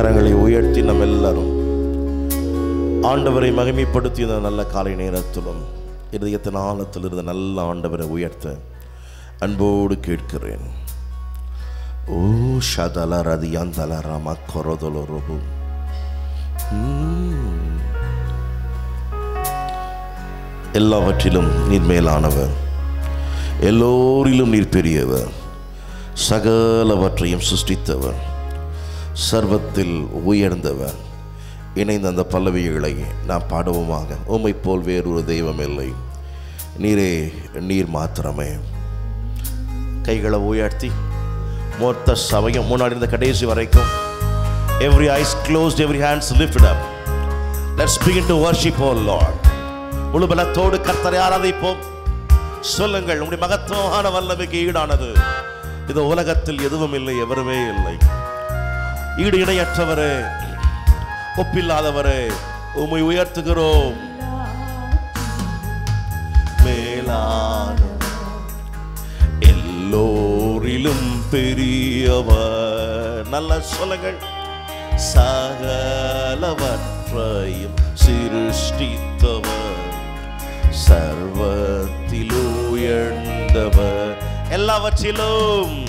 கரங்களை உயர்த்தி நம்ம எல்லாரும் ஆண்டவரை மகிமைப்படுத்தி இந்த நல்ல காலை நேரத்திலும் இதயத்தின் ஆழத்தில் இருந்த நல்ல ஆண்டவரை உயர்த்த அன்போடு கேட்கிறேன். ஓ ஷதல ரதியாந்தல ரம கொரதல ரபு. எல்லாவற்றிலும் நீர் மேலானவர். எல்லோரிலும் நீர் பெரியவர். சகலவற்றையும் சிருஷ்டித்தவர். சர்வத்தில் உயர்ந்தவர். இணைந்த அந்த பல்லவிகளை நாம் பாடுவோமாக. உம்மை போல் வேறொரு தெய்வம் இல்லை. நீரே நீர் மாத்திரமே. கைகளை உயர்த்தி மொத்த சமயம் முன்னாடி இருந்த கடைசி வரைக்கும் every eyes closed every hands lift up let's begin to worship O Lord முழு பலத்தோடு கர்த்தரை ஆராதிப்போம். சொல்லுங்கள் உங்களுடைய மகத்துவமான வல்லமைக்கு ஈடானது. இது உலகத்தில் எதுவும் இல்லை எவருமே இல்லை. ஈடு இணையற்றவரே ஒப்பில்லாதவரே உமை உயர்த்துகிறோம். மேலான எல்லோரிலும் பெரியவர். நல்ல சொல்லுங்கள். சகலவற்றையும் சிருஷ்டித்தவர் சர்வத்தில் உயர்ந்தவர் எல்லாவற்றிலும்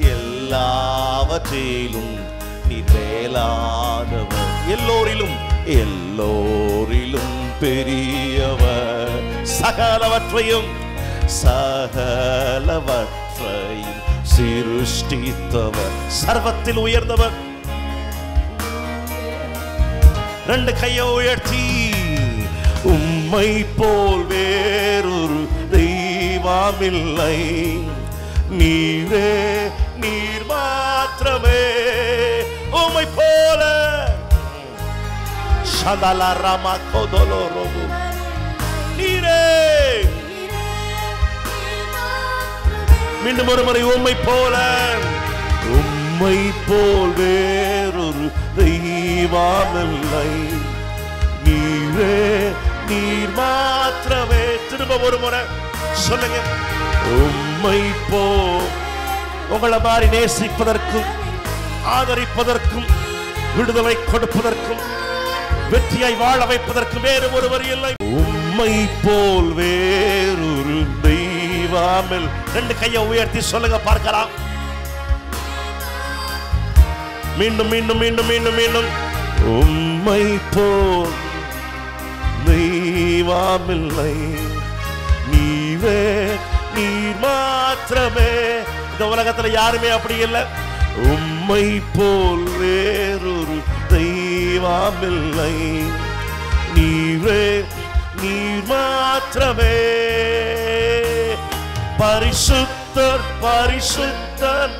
எல்லாவற்றிலும் நீர் மேலானவர். எல்லோரிலும் எல்லோரிலும் பெரியவர். சகலவற்றையும் சகலவற்றையும் சிருஷ்டித்தவர். சர்வத்தில் உயர்ந்தவர். ரெண்டு கையை உயர்த்தி உம்மை போல் வேறொரு தெய்வமில்லை. நீரே நீர் மாத்திரமே. சதல ரம கொதலோ ரொபு நீரே மீண்டும் ஒரு முறை உம்மை போல உம்மை போல் வேறொரு தெய்வமில்லை நீரே நீர் மாத்திரமே திரும்ப ஒரு முறை சொல்லுங்க. உம்மை போ உங்களை மாதிரி நேசிப்பதற்கும் ஆதரிப்பதற்கும் விடுதலை கொடுப்பதற்கும் வெற்றியை வாழ வைப்பதற்கு வேறு ஒருவர் இல்லை. உம்மை போல் வேறொரு தெய்வாமல். ரெண்டு கையை உயர்த்தி சொல்லுங்க பார்க்கலாம். மீண்டும் மீண்டும் மீண்டும் மீண்டும் மீண்டும். உம்மை போல் தெய்வாமில்லை. நீவே நீர் மாத்திரமே. இந்த உலகத்துல யாருமே அப்படி இல்லை. உம்மை போல் வேறு தெய்வமில்லை நீவே நீர் மாத்திரமே. பரிசுத்தர் பரிசுத்தர்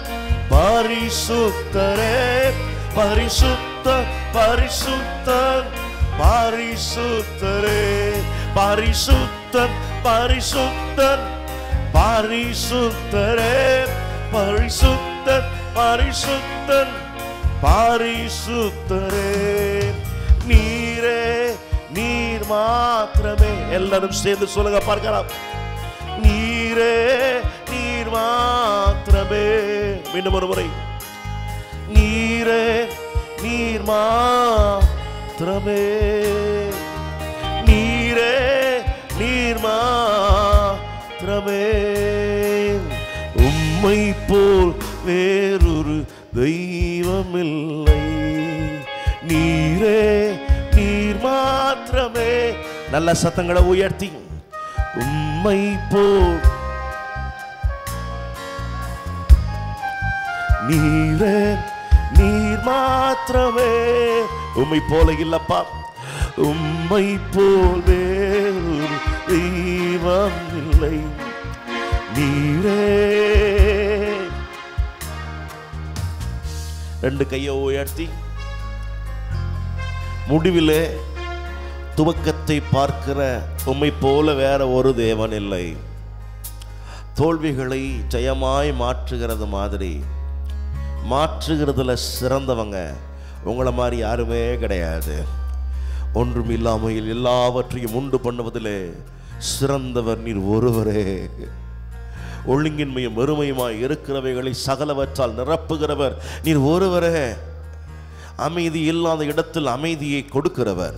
பரிசுத்தரே. பரிசுத்த பரிசுத்தர் பரிசுத்தரே. பரிசுத்தர் பரிசுத்தர் பரிசுத்தரே. பரிசுத்தர் பரிசுத்தன் பாரிசுத்தரே. நீரே நீர் மாத்திரமே. எல்லாரும் சேர்ந்து சொல்லுங்க பார்க்கலாம். நீரே நீர் மாத்திரமே. மீண்டும் ஒரு முறை. நீரே நீர் மாத்திரமே. நீரே நீர் மாத்திரமே. உம்மை போல் வேறொரு தெய்வமில்லை. நீரே நீர் மாத்திரமே. நல்ல சத்தங்களை உயர்த்தி. உம்மை போ நீரே நீர் மாத்திரமே. உம்மை போல இல்லப்பா. உம்மை போல் வேறு தெய்வம் இல்லை நீரே ரெண்டு கையை உயர்த்தி முடிவிலே துவக்கத்தை பார்க்கிற உம்மை போல வேற ஒரு தேவன் இல்லை. தோல்விகளை ஜெயமாய் மாற்றுகிறது மாதிரி மாற்றுகிறதுல சிறந்தவங்க உங்களை மாதிரி யாருமே கிடையாது. ஒன்றும் இல்லாமையில் எல்லாவற்றையும் உண்டு பண்ணுவதிலே சிறந்தவர் நீர் ஒருவரே. ஒழுங்கின்மையும் வெறுமையுமாய் இருக்கிறவைகளை சகலவற்றால் நிரப்புகிறவர். நீர் ஒருவரே. அமைதி இல்லாத இடத்தில் அமைதியை கொடுக்கிறவர்.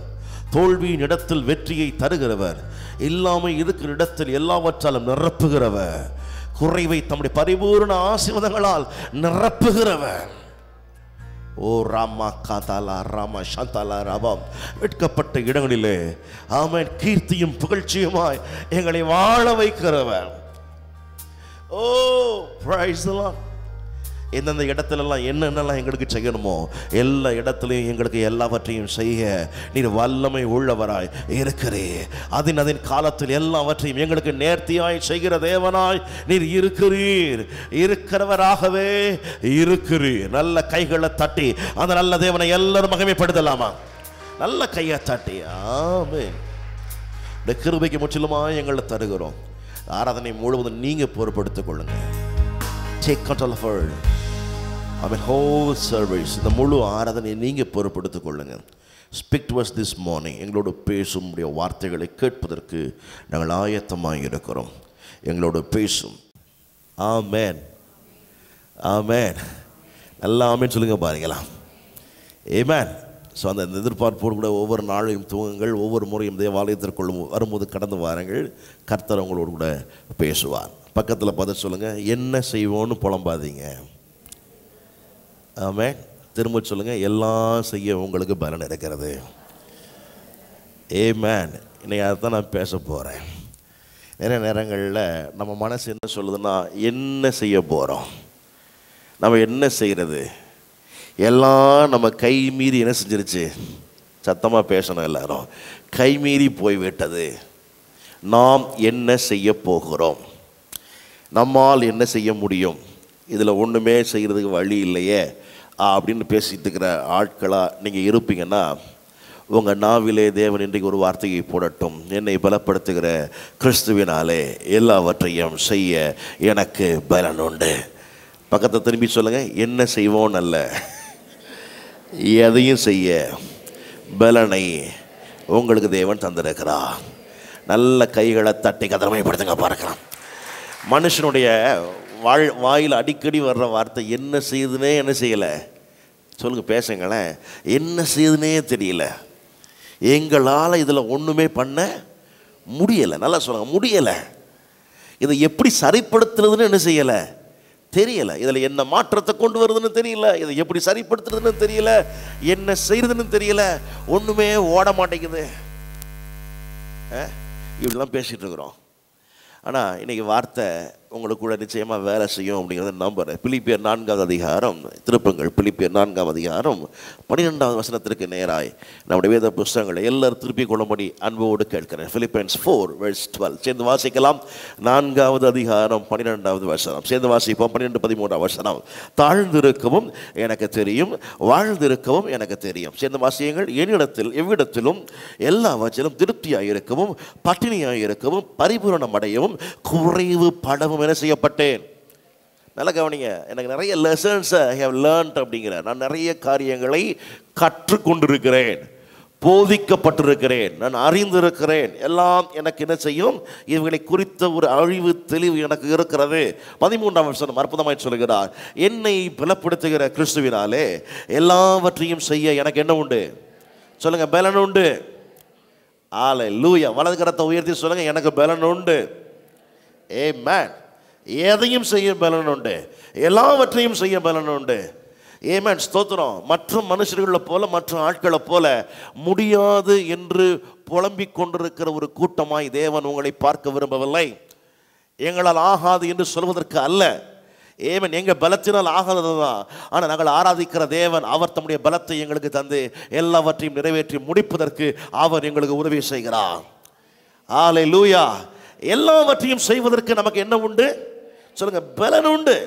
தோல்வியின் இடத்தில் வெற்றியை தருகிறவர். இல்லாமை இருக்கிற இடத்தில் எல்லாவற்றாலும் நிரப்புகிறவர். குறைவை தம்முடைய பரிபூர்ண ஆசீர்வாதங்களால் நிரப்புகிறவர். ஓ ராமா காதாலா ராமா சாந்தாலா ராபாம் வெட்கப்பட்ட இடங்களிலே ஆமன் கீர்த்தியும் புகழ்ச்சியுமாய் எங்களை வாழ வைக்கிறவர். ஓ பிரைஸ் எந்தெந்த இடத்துலலாம் என்னென்னலாம் எங்களுக்கு செய்யணுமோ எல்லா இடத்துலையும் எங்களுக்கு எல்லாவற்றையும் செய்ய நீர் வல்லமை உள்ளவராய் இருக்கிறே. அதன் அதன் காலத்தில் எல்லாவற்றையும் எங்களுக்கு நேர்த்தியாய் செய்கிற தேவனாய் நீர் இருக்கிறீர். இருக்கிறவராகவே இருக்கிறீர். நல்ல கைகளை தட்டி அந்த நல்ல தேவனை எல்லாரும் மகிமைப்படுத்தலாமா? நல்ல கையை தட்டி ஆமே இந்த கிருபைக்கு முற்றிலுமாய் எங்களை தருகிறோம். ஆராதனை முழுவதும் நீங்கள் பொறுப்படுத்திக் கொள்ளுங்கள். Take control of I mean whole service இந்த முழு ஆராதனையை நீங்கள் பொறுப்படுத்திக் கொள்ளுங்கள். ஸ்பிக் டு திஸ் மார்னிங் எங்களோடு பேசும் உடைய வார்த்தைகளை கேட்பதற்கு நாங்கள் ஆயத்தமாக இருக்கிறோம். எங்களோடு பேசும். ஆமேன் ஆமேன் நல்லா ஆமேன் சொல்லுங்க பாருங்களா ஏமேன் ஸோ அந்த எதிர்பார்ப்போடு கூட ஒவ்வொரு நாளையும் தூங்குங்கள் ஒவ்வொரு முறையும் தேவாலயத்திற்குள் வரும்போது கடந்து வாருங்கள். கர்த்தர் உங்களோடு கூட பேசுவார். பக்கத்தில் பார்த்து சொல்லுங்கள் என்ன செய்வோன்னு புலம்பாதீங்க. ஆமே திரும்ப சொல்லுங்கள் எல்லாம் செய்ய உங்களுக்கு பலன் இருக்கிறது. ஏமேன் இன்னைக்கு அதை தான் நான் பேச போகிறேன் நிறைய நேரங்களில் நம்ம மனசு என்ன சொல்லுதுன்னா என்ன செய்ய போகிறோம் நம்ம என்ன செய்கிறது எல்லாம் நம்ம கை மீறி என்ன செஞ்சிருச்சு? சத்தமாக பேசணும் எல்லாரும். கை மீறி போய்விட்டது. நாம் என்ன செய்ய போகிறோம்? நம்மால் என்ன செய்ய முடியும்? இதில் ஒன்றுமே செய்கிறதுக்கு வழி இல்லையே அப்படின்னு பேசிட்டு இருக்கிற ஆட்களாக நீங்கள் இருப்பீங்கன்னா உங்கள் நாவிலே தேவன் இன்றைக்கு ஒரு வார்த்தையை போடட்டும். என்னை பலப்படுத்துகிற கிறிஸ்துவினாலே எல்லாவற்றையும் செய்ய எனக்கு பலன் உண்டு. பக்கத்தை திரும்பி சொல்லுங்கள் என்ன செய்வோம் அல்ல. எதையும் செய்ய பலனை உங்களுக்கு தேவன் தந்திருக்கிறார். நல்ல கைகளை தட்டி கதமைப்படுத்துங்க பார்க்கலாம் மனுஷனுடைய வாழ் வாயில் அடிக்கடி வர்ற வார்த்தை என்ன செய்யுதுனே என்ன செய்யலை. சொல்லுங்கள் பேசுங்களேன். என்ன செய்யுதுனே தெரியல. எங்களால் இதில் ஒன்றுமே பண்ண முடியலை. நல்லா சொல்லுங்கள் முடியலை. இதை எப்படி சரிப்படுத்துறதுன்னு என்ன செய்யலை? தெரியல. இதில் என்ன மாற்றத்தை கொண்டு வருதுன்னு தெரியல. இதை எப்படி சரிப்படுத்துறதுன்னு தெரியல. என்ன செய்யறதுன்னு தெரியல. ஒன்றுமே ஓட மாட்டேங்குது. ஆ? இப்படிலாம் பேசிகிட்டு இருக்கிறோம். ஆனால் இன்றைக்கி வார்த்தை உங்களுக்குள்ள நிச்சயமாக வேலை செய்யும் அப்படிங்கிறத நம்புகிறேன் பிலிப்பியர் நான்காவது அதிகாரம் திருப்பங்கள் பிலிப்பியர் நான்காவது அதிகாரம் பன்னிரெண்டாவது வசனத்திற்கு நேராய். நம்முடைய வேத புஸ்தகங்களை எல்லாரும் திருப்பி கொள்ளும்படி அன்போடு கேட்கிறேன். பிலிப்பைன்ஸ் ஃபோர் வெர்ஸ் டுவெல் சேர்ந்து வாசிக்கலாம். நான்காவது அதிகாரம் பன்னிரெண்டாவது வசனம். சேர்ந்து வாசிப்போம். பன்னிரெண்டு பதிமூன்றாம் வசனம். தாழ்ந்திருக்கவும் எனக்கு தெரியும். வாழ்ந்திருக்கவும் எனக்கு தெரியும். சேர்ந்து வாசியங்கள். என்னிடத்தில் எவ்விடத்திலும் எல்லாவற்றிலும் திருப்தியாக இருக்கவும் பட்டினியாக இருக்கவும் பரிபூரணம் அடையவும் குறைவு படவும் என்ன செய்யப்பட்டேன்? நல்ல கவனிங்க எனக்கு நிறைய லெசன்ஸ் ஐ ஹவ் லேர்ன்ட் அப்படிங்கிற நான் நிறைய காரியங்களை கற்றுக்கொண்டிருக்கிறேன். போதிக்கப்பட்டிருக்கிறேன். நான் அறிந்திருக்கிறேன். எல்லாம் எனக்கு என்ன செய்யும்? இவர்களை குறித்த ஒரு அழிவு தெளிவு எனக்கு இருக்கிறது. பதிமூன்றாம் வருஷம் அற்புதமாய் சொல்கிறார் என்னை பலப்படுத்துகிற கிறிஸ்துவினாலே எல்லாவற்றையும் செய்ய எனக்கு என்ன உண்டு? சொல்லுங்க பலன் உண்டு. ஆலை லூயா வலது கரத்தை உயர்த்தி சொல்லுங்க எனக்கு பலன் உண்டு. ஏ மேன் எதையும் செய்ய பலன் உண்டு எல்லாவற்றையும் செய்ய பலன் உண்டு ஏமேன் ஸ்தோத்திரம். மற்ற மனுஷர்களை போல மற்ற ஆட்களை போல முடியாது என்று புலம்பிக் கொண்டிருக்கிற ஒரு கூட்டமாய் தேவன் உங்களை பார்க்க விரும்பவில்லை. எங்களால் ஆகாது என்று சொல்வதற்கு அல்ல. ஏமன் எங்கள் பலத்தினால் ஆகாதது தான் ஆனால் நாங்கள் ஆராதிக்கிற தேவன் அவர் தம்முடைய பலத்தை எங்களுக்கு தந்து எல்லாவற்றையும் நிறைவேற்றி முடிப்பதற்கு அவர் எங்களுக்கு உதவி செய்கிறார். ஆலை லூயா எல்லாவற்றையும் செய்வதற்கு நமக்கு என்ன உண்டு? சொல்லுங்க பலன் உண்டு.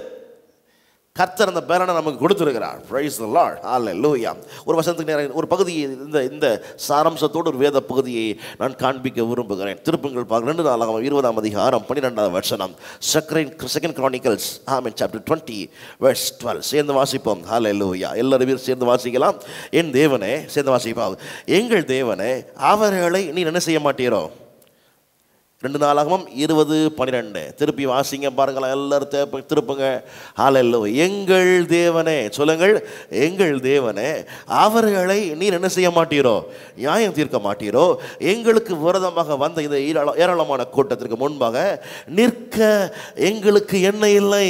கர்த்தர் அந்த பலனை நமக்கு கொடுத்துருக்கிறார். பிரைஸ் த லார்ட் ஹalleluya ஒரு வசனத்துக்கு நேரம் ஒரு பகுதியை இந்த இந்த சாரம்சத்தோடு ஒரு வேத பகுதியை நான் காண்பிக்க விரும்புகிறேன். திருப்பங்கள் பார்க்க ரெண்டு நாளாக இருபதாம் அதிகாரம் பன்னிரெண்டாவது வசனம். Second second Chronicles amen chapter twenty verse twelve சேர்ந்து வாசிப்போம். ஹalleluya எல்லாரும் பேர் சேர்ந்து வாசிக்கலாம். என் தேவனே சேர்ந்து வாசிப்போம். எங்கள் தேவனே அவர்களை நீ என்ன செய்ய மாட்டீரோ? ரெண்டு நாளாகவும் இருபது பன்னிரெண்டு திருப்பி வாசிங்க பாருங்களேன் எல்லாரும் தேப்ப திருப்புங்க. ஹalleluya எங்கள் தேவனே சொல்லுங்கள் எங்கள் தேவனே அவர்களை நீர் என்ன செய்ய மாட்டீரோ? நியாயம் தீர்க்க மாட்டீரோ? எங்களுக்கு விரதமாக வந்த இந்த ஏராளமான கூட்டத்திற்கு முன்பாக நிற்க எங்களுக்கு என்ன இல்லை?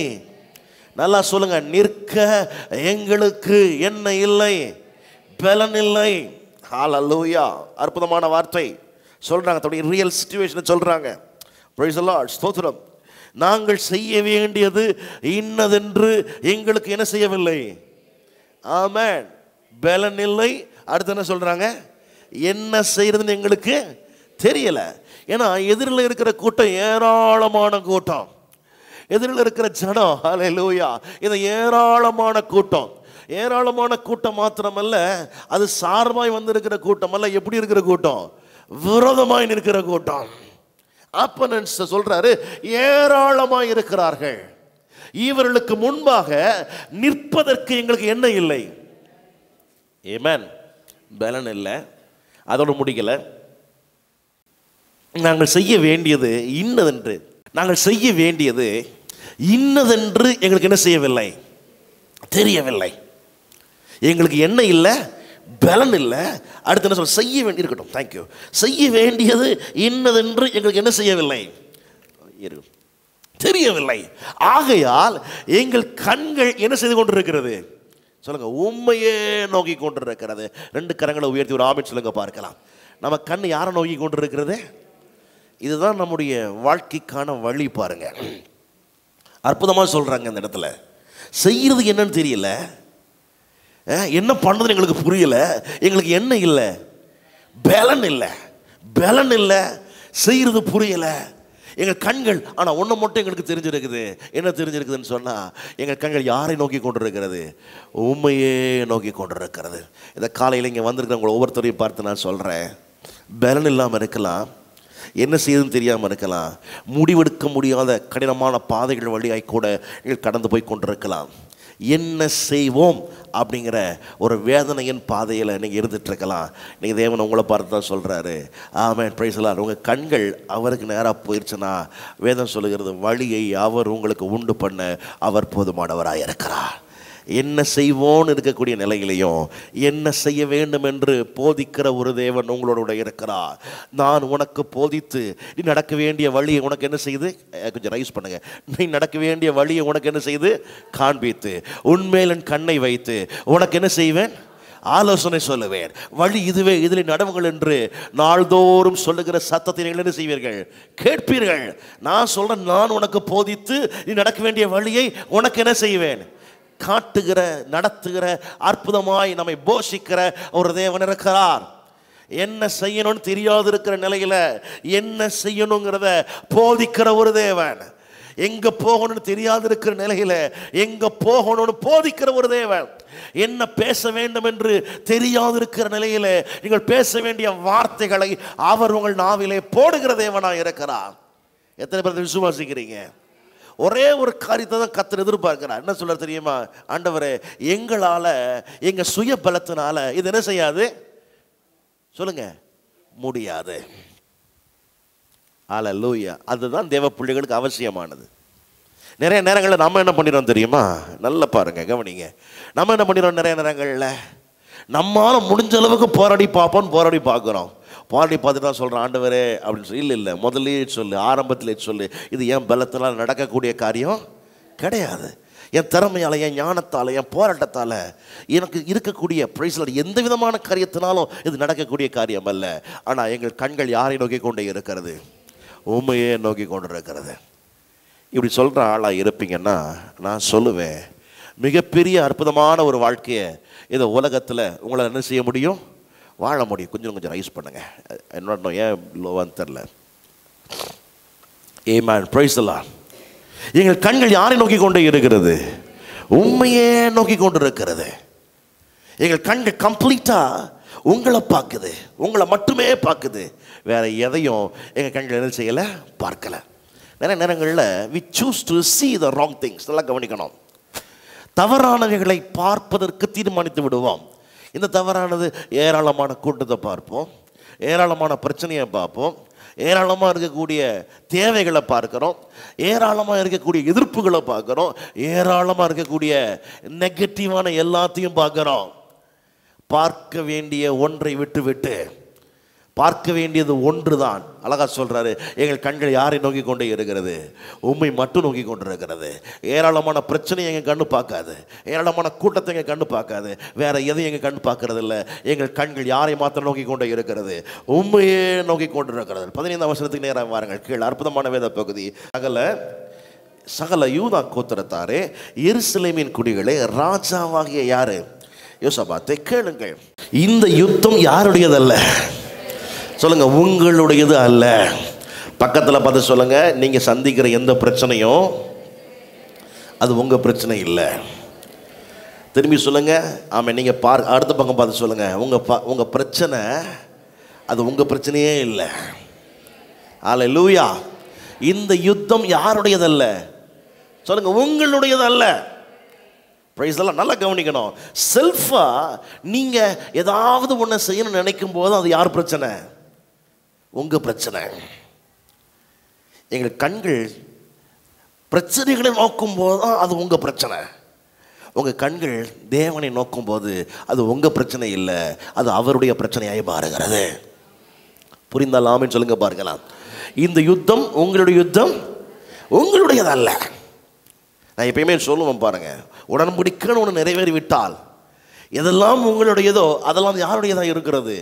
நல்லா சொல்லுங்க நிற்க எங்களுக்கு என்ன இல்லை? பலன் இல்லை. ஹalleluya அற்புதமான வார்த்தை. சொல்கிறாங்க தன்னுடைய ரியல் சுச்சுவேஷனை சொல்கிறாங்க ஸ்தோத்திரம். நாங்கள் செய்ய வேண்டியது இன்னதென்று எங்களுக்கு என்ன செய்யவில்லை? ஆமேன். பலன் இல்லை. அடுத்து என்ன சொல்கிறாங்க என்ன செய்கிறதுன்னு எங்களுக்கு தெரியலை. ஏன்னா எதிரில் இருக்கிற கூட்டம் ஏராளமான கூட்டம். எதிரில் இருக்கிற ஜனம் லூயா இது ஏராளமான கூட்டம். ஏராளமான கூட்டம் மாத்திரமல்ல அது சார்பாய் வந்திருக்கிற கூட்டம் அல்ல. எப்படி இருக்கிற கூட்டம்? விரோதமாய் நிற்கிற கூட்டம். அப்பனன்ஸ் சொல்றாரு ஏராளமாய் இருக்கிறார்கள். இவர்களுக்கு முன்பாக நிற்பதற்கு எங்களுக்கு என்ன இல்லை? ஏமேன். பலன் இல்லை. அதோடு முடிக்கல. நாங்கள் செய்ய வேண்டியது இன்னதென்று. நாங்கள் செய்ய வேண்டியது இன்னதென்று எங்களுக்கு என்ன செய்யவில்லை? தெரியவில்லை. எங்களுக்கு என்ன இல்லை? பலன் இல்லை. அடுத்து என்ன சொல்ல செய்ய வேண்டி இருக்கட்டும். தேங்க்யூ செய்ய வேண்டியது இன்னதென்று எங்களுக்கு என்ன செய்யவில்லை? தெரியவில்லை. ஆகையால் எங்கள் கண்கள் என்ன செய்து கொண்டிருக்கிறது? சொல்லுங்க உண்மையே நோக்கி கொண்டிருக்கிறது. ரெண்டு கரங்களை உயர்த்தி ஒரு ஆமின் சொல்லுங்க பார்க்கலாம். நம்ம கண் யாரை நோக்கி கொண்டிருக்கிறது? இதுதான் நம்முடைய வாழ்க்கைக்கான வழி பாருங்க. அற்புதமாக சொல்கிறாங்க இந்த இடத்துல. செய்கிறது என்னன்னு தெரியல. என்ன பண்ணுறதுன்னு எங்களுக்கு புரியல. எங்களுக்கு என்ன இல்லை? பலன் இல்லை. பலன் இல்லை. செய்கிறது புரியலை. எங்கள் கண்கள் ஆனால் ஒன்று மட்டும் எங்களுக்கு தெரிஞ்சிருக்குது. என்ன தெரிஞ்சிருக்குதுன்னு சொன்னால் எங்கள் கண்கள் யாரை நோக்கி கொண்டிருக்கிறது? உண்மையே நோக்கி கொண்டிருக்கிறது. இந்த காலையில் இங்கே வந்திருக்கிறவங்க ஒவ்வொருத்தரையும் பார்த்து நான் சொல்கிறேன் பலன் இல்லாமல் இருக்கலாம். என்ன செய்யுதுன்னு தெரியாமல் இருக்கலாம். முடிவெடுக்க முடியாத கடினமான பாதைகள் வழியாய் கூட நீங்கள் கடந்து போய் கொண்டிருக்கலாம். என்ன செய்வோம் அப்படிங்கிற ஒரு வேதனையின் பாதையில் நீங்கள் இருந்துகிட்ருக்கலாம் நீங்கள் தேவன் உங்களை பார்த்து தான் சொல்கிறாரு ஆமாம் பிரைஸ்லார் உங்கள் கண்கள் அவருக்கு நேராக போயிடுச்சுன்னா வேதம் சொல்லுகிறது வழியை அவர் உங்களுக்கு உண்டு பண்ண அவர் போதுமானவராக இருக்கிறார் என்ன செய்வோன்னு இருக்கக்கூடிய நிலையிலையும் என்ன செய்ய வேண்டும் என்று போதிக்கிற ஒரு தேவன் உங்களோட இருக்கிறார். நான் உனக்கு போதித்து நீ நடக்க வேண்டிய வழியை உனக்கு என்ன செய்து? கொஞ்சம் ரைஸ் பண்ணுங்க. நீ நடக்க வேண்டிய வழியை உனக்கு என்ன செய்து? காண்பித்து. உன்மேல் என் கண்ணை வைத்து உனக்கு என்ன செய்வேன்? ஆலோசனை சொல்லுவேன். வழி இதுவே இதில் நடவுகள் என்று நாள்தோறும் சொல்லுகிற சத்தத்தை நீங்கள் என்ன செய்வீர்கள்? கேட்பீர்கள். நான் சொல்கிறேன் நான் உனக்கு போதித்து நீ நடக்க வேண்டிய வழியை உனக்கு என்ன செய்வேன்? காட்டுகிற நடத்துகிற அற்புதமாய் நம்மை போஷிக்கிற ஒரு தேவன் இருக்கிறார். என்ன செய்யணும்னு தெரியாது இருக்கிற நிலையில என்ன செய்யணுங்கிறத போதிக்கிற ஒரு தேவன். எங்க போகணும்னு தெரியாது இருக்கிற நிலையில எங்க போகணும்னு போதிக்கிற ஒரு தேவன். என்ன பேச வேண்டும் என்று தெரியாது இருக்கிற நிலையில நீங்கள் பேச வேண்டிய வார்த்தைகளை அவர் உங்கள் நாவிலே போடுகிற தேவனாக இருக்கிறார். எத்தனை பேர் விசுவாசிக்கிறீங்க? ஒரே ஒரு காரியத்தை தான் கத்தர் எதிர்பார்க்கிறார். என்ன சொல்ல தெரியுமா? ஆண்டவரே எங்களால எங்க சுய பலத்தினால இது என்ன செய்யாது? சொல்லுங்க முடியாது. ஆல லூயா அதுதான் தேவ பிள்ளைகளுக்கு அவசியமானது. நிறைய நேரங்களில் நம்ம என்ன பண்ணிடுறோம் தெரியுமா? நல்லா பாருங்க கவனிங்க. நம்ம என்ன பண்ணிடுறோம் நிறைய நேரங்களில்? நம்மளால் முடிஞ்ச அளவுக்கு போராடி பார்ப்போம் போராடி பார்க்குறோம். பாடி பார்த்துட்டு தான் சொல்கிறேன் ஆண்டவரே அப்படின்னு சொல்லி இல்லை இல்லை முதல்லயே சொல்லு ஆரம்பத்திலே சொல்லு. இது ஏன் பலத்தினால் நடக்கக்கூடிய காரியம் கிடையாது. என் திறமையால் என் ஞானத்தால் என் போராட்டத்தால் எனக்கு இருக்கக்கூடிய பிரைஸில் எந்த விதமான காரியத்தினாலும் இது நடக்கக்கூடிய காரியம் அல்ல. ஆனால் எங்கள் கண்கள் யாரை நோக்கி கொண்டே இருக்கிறது? உண்மையே நோக்கி கொண்டு இருக்கிறது. இப்படி சொல்கிற ஆளாக இருப்பீங்கன்னா நான் சொல்லுவேன் மிகப்பெரிய அற்புதமான ஒரு வாழ்க்கையை இந்த உலகத்தில் உங்களை என்ன செய்ய முடியும்? வாழ முடியும் கொஞ்சம் கொஞ்சம் ரைஸ் பண்ணுங்கள் என்னோட ஏன் லோவான்னு தெரில ஏமான் பிரைஸ்லாம் எங்கள் கண்கள் யாரை நோக்கி கொண்டு இருக்கிறது? உண்மையே நோக்கி கொண்டு இருக்கிறது. எங்கள் கண்கள் கம்ப்ளீட்டாக உங்களை பார்க்குது. உங்களை மட்டுமே பார்க்குது. வேற எதையும் எங்கள் கண்கள் என்ன செய்யலை? பார்க்கலை. நிறைய நேரங்களில் we choose to see the wrong things நல்லா கவனிக்கணும். தவறானவைகளை பார்ப்பதற்கு தீர்மானித்து விடுவோம். இந்த தவறானது ஏராளமான கூட்டத்தை பார்ப்போம் ஏராளமான பிரச்சனையை பார்ப்போம் ஏராளமாக இருக்கக்கூடிய தேவைகளை பார்க்குறோம் ஏராளமாக இருக்கக்கூடிய எதிர்ப்புகளை பார்க்குறோம் ஏராளமாக இருக்கக்கூடிய நெகட்டிவான எல்லாத்தையும் பார்க்குறோம். பார்க்க வேண்டிய ஒன்றை விட்டு விட்டு பார்க்க வேண்டியது ஒன்றுதான். அழகா சொல்றாரு எங்கள் கண்கள் யாரை நோக்கி கொண்டே இருக்கிறது? உண்மை மட்டும் நோக்கி கொண்டிருக்கிறது. ஏராளமான பிரச்சனையை எங்கள் கண்ணு பார்க்காது. ஏராளமான கூட்டத்தை எங்கள் கண்ணு பார்க்காது. வேற எதையும் எங்கள் கண்ணு பார்க்கறது இல்லை எங்கள் கண்கள் யாரை மாத்திரம் நோக்கி கொண்டே இருக்கிறது? உண்மையே நோக்கி கொண்டிருக்கிறது. பதினைந்தாம் வருஷத்துக்கு நேரம் வாருங்கள். கீழ் அற்புதமான வேத பகுதி. அகல சகல யூதா கோத்திரத்தாரே எருசலேமின் குடிகளே ராஜாவாகிய யாரு? யோசபாத்தை கேளுங்கள். இந்த யுத்தம் யாருடையதல்ல? சொல்லுங்க உங்களுடையது அல்ல. பக்கத்தில் பார்த்து சொல்லுங்க நீங்க சந்திக்கிற எந்த பிரச்சனையும் அது உங்க பிரச்சனை இல்லை. திரும்பி சொல்லுங்க ஆமாம் நீங்க பார் அடுத்த பக்கம் பார்த்து சொல்லுங்க உங்க ப- உங்க பிரச்சனை அது உங்க பிரச்சனையே இல்லை. ஆல லூயா இந்த யுத்தம் யாருடையதல்ல? சொல்லுங்க உங்களுடையது அல்ல. ப்ரைஸ் எல்லாம் நல்லா கவனிக்கணும். செல்ஃபா நீங்க ஏதாவது ஒன்று செய்யணும்னு நினைக்கும் போது அது யார் பிரச்சனை? உங்கள் பிரச்சனை. எங்கள் கண்கள் பிரச்சனைகளை நோக்கும் போது தான் அது உங்கள் பிரச்சனை. உங்கள் கண்கள் தேவனை நோக்கும் போது அது உங்கள் பிரச்சனை இல்லை அது அவருடைய பிரச்சனையாக மாறுகிறது. புரிந்தால் ஆமென் சொல்லுங்க பாருங்களாம் இந்த யுத்தம் உங்களுடைய யுத்தம் உங்களுடையதல்ல. நான் எப்பயுமே சொல்லுவேன் பாருங்கள் உடன்படிக்கைன்னு ஒன்று நிறைவேறி விட்டால் எதெல்லாம் உங்களுடையதோ அதெல்லாம் யாருடையதாக இருக்கிறது?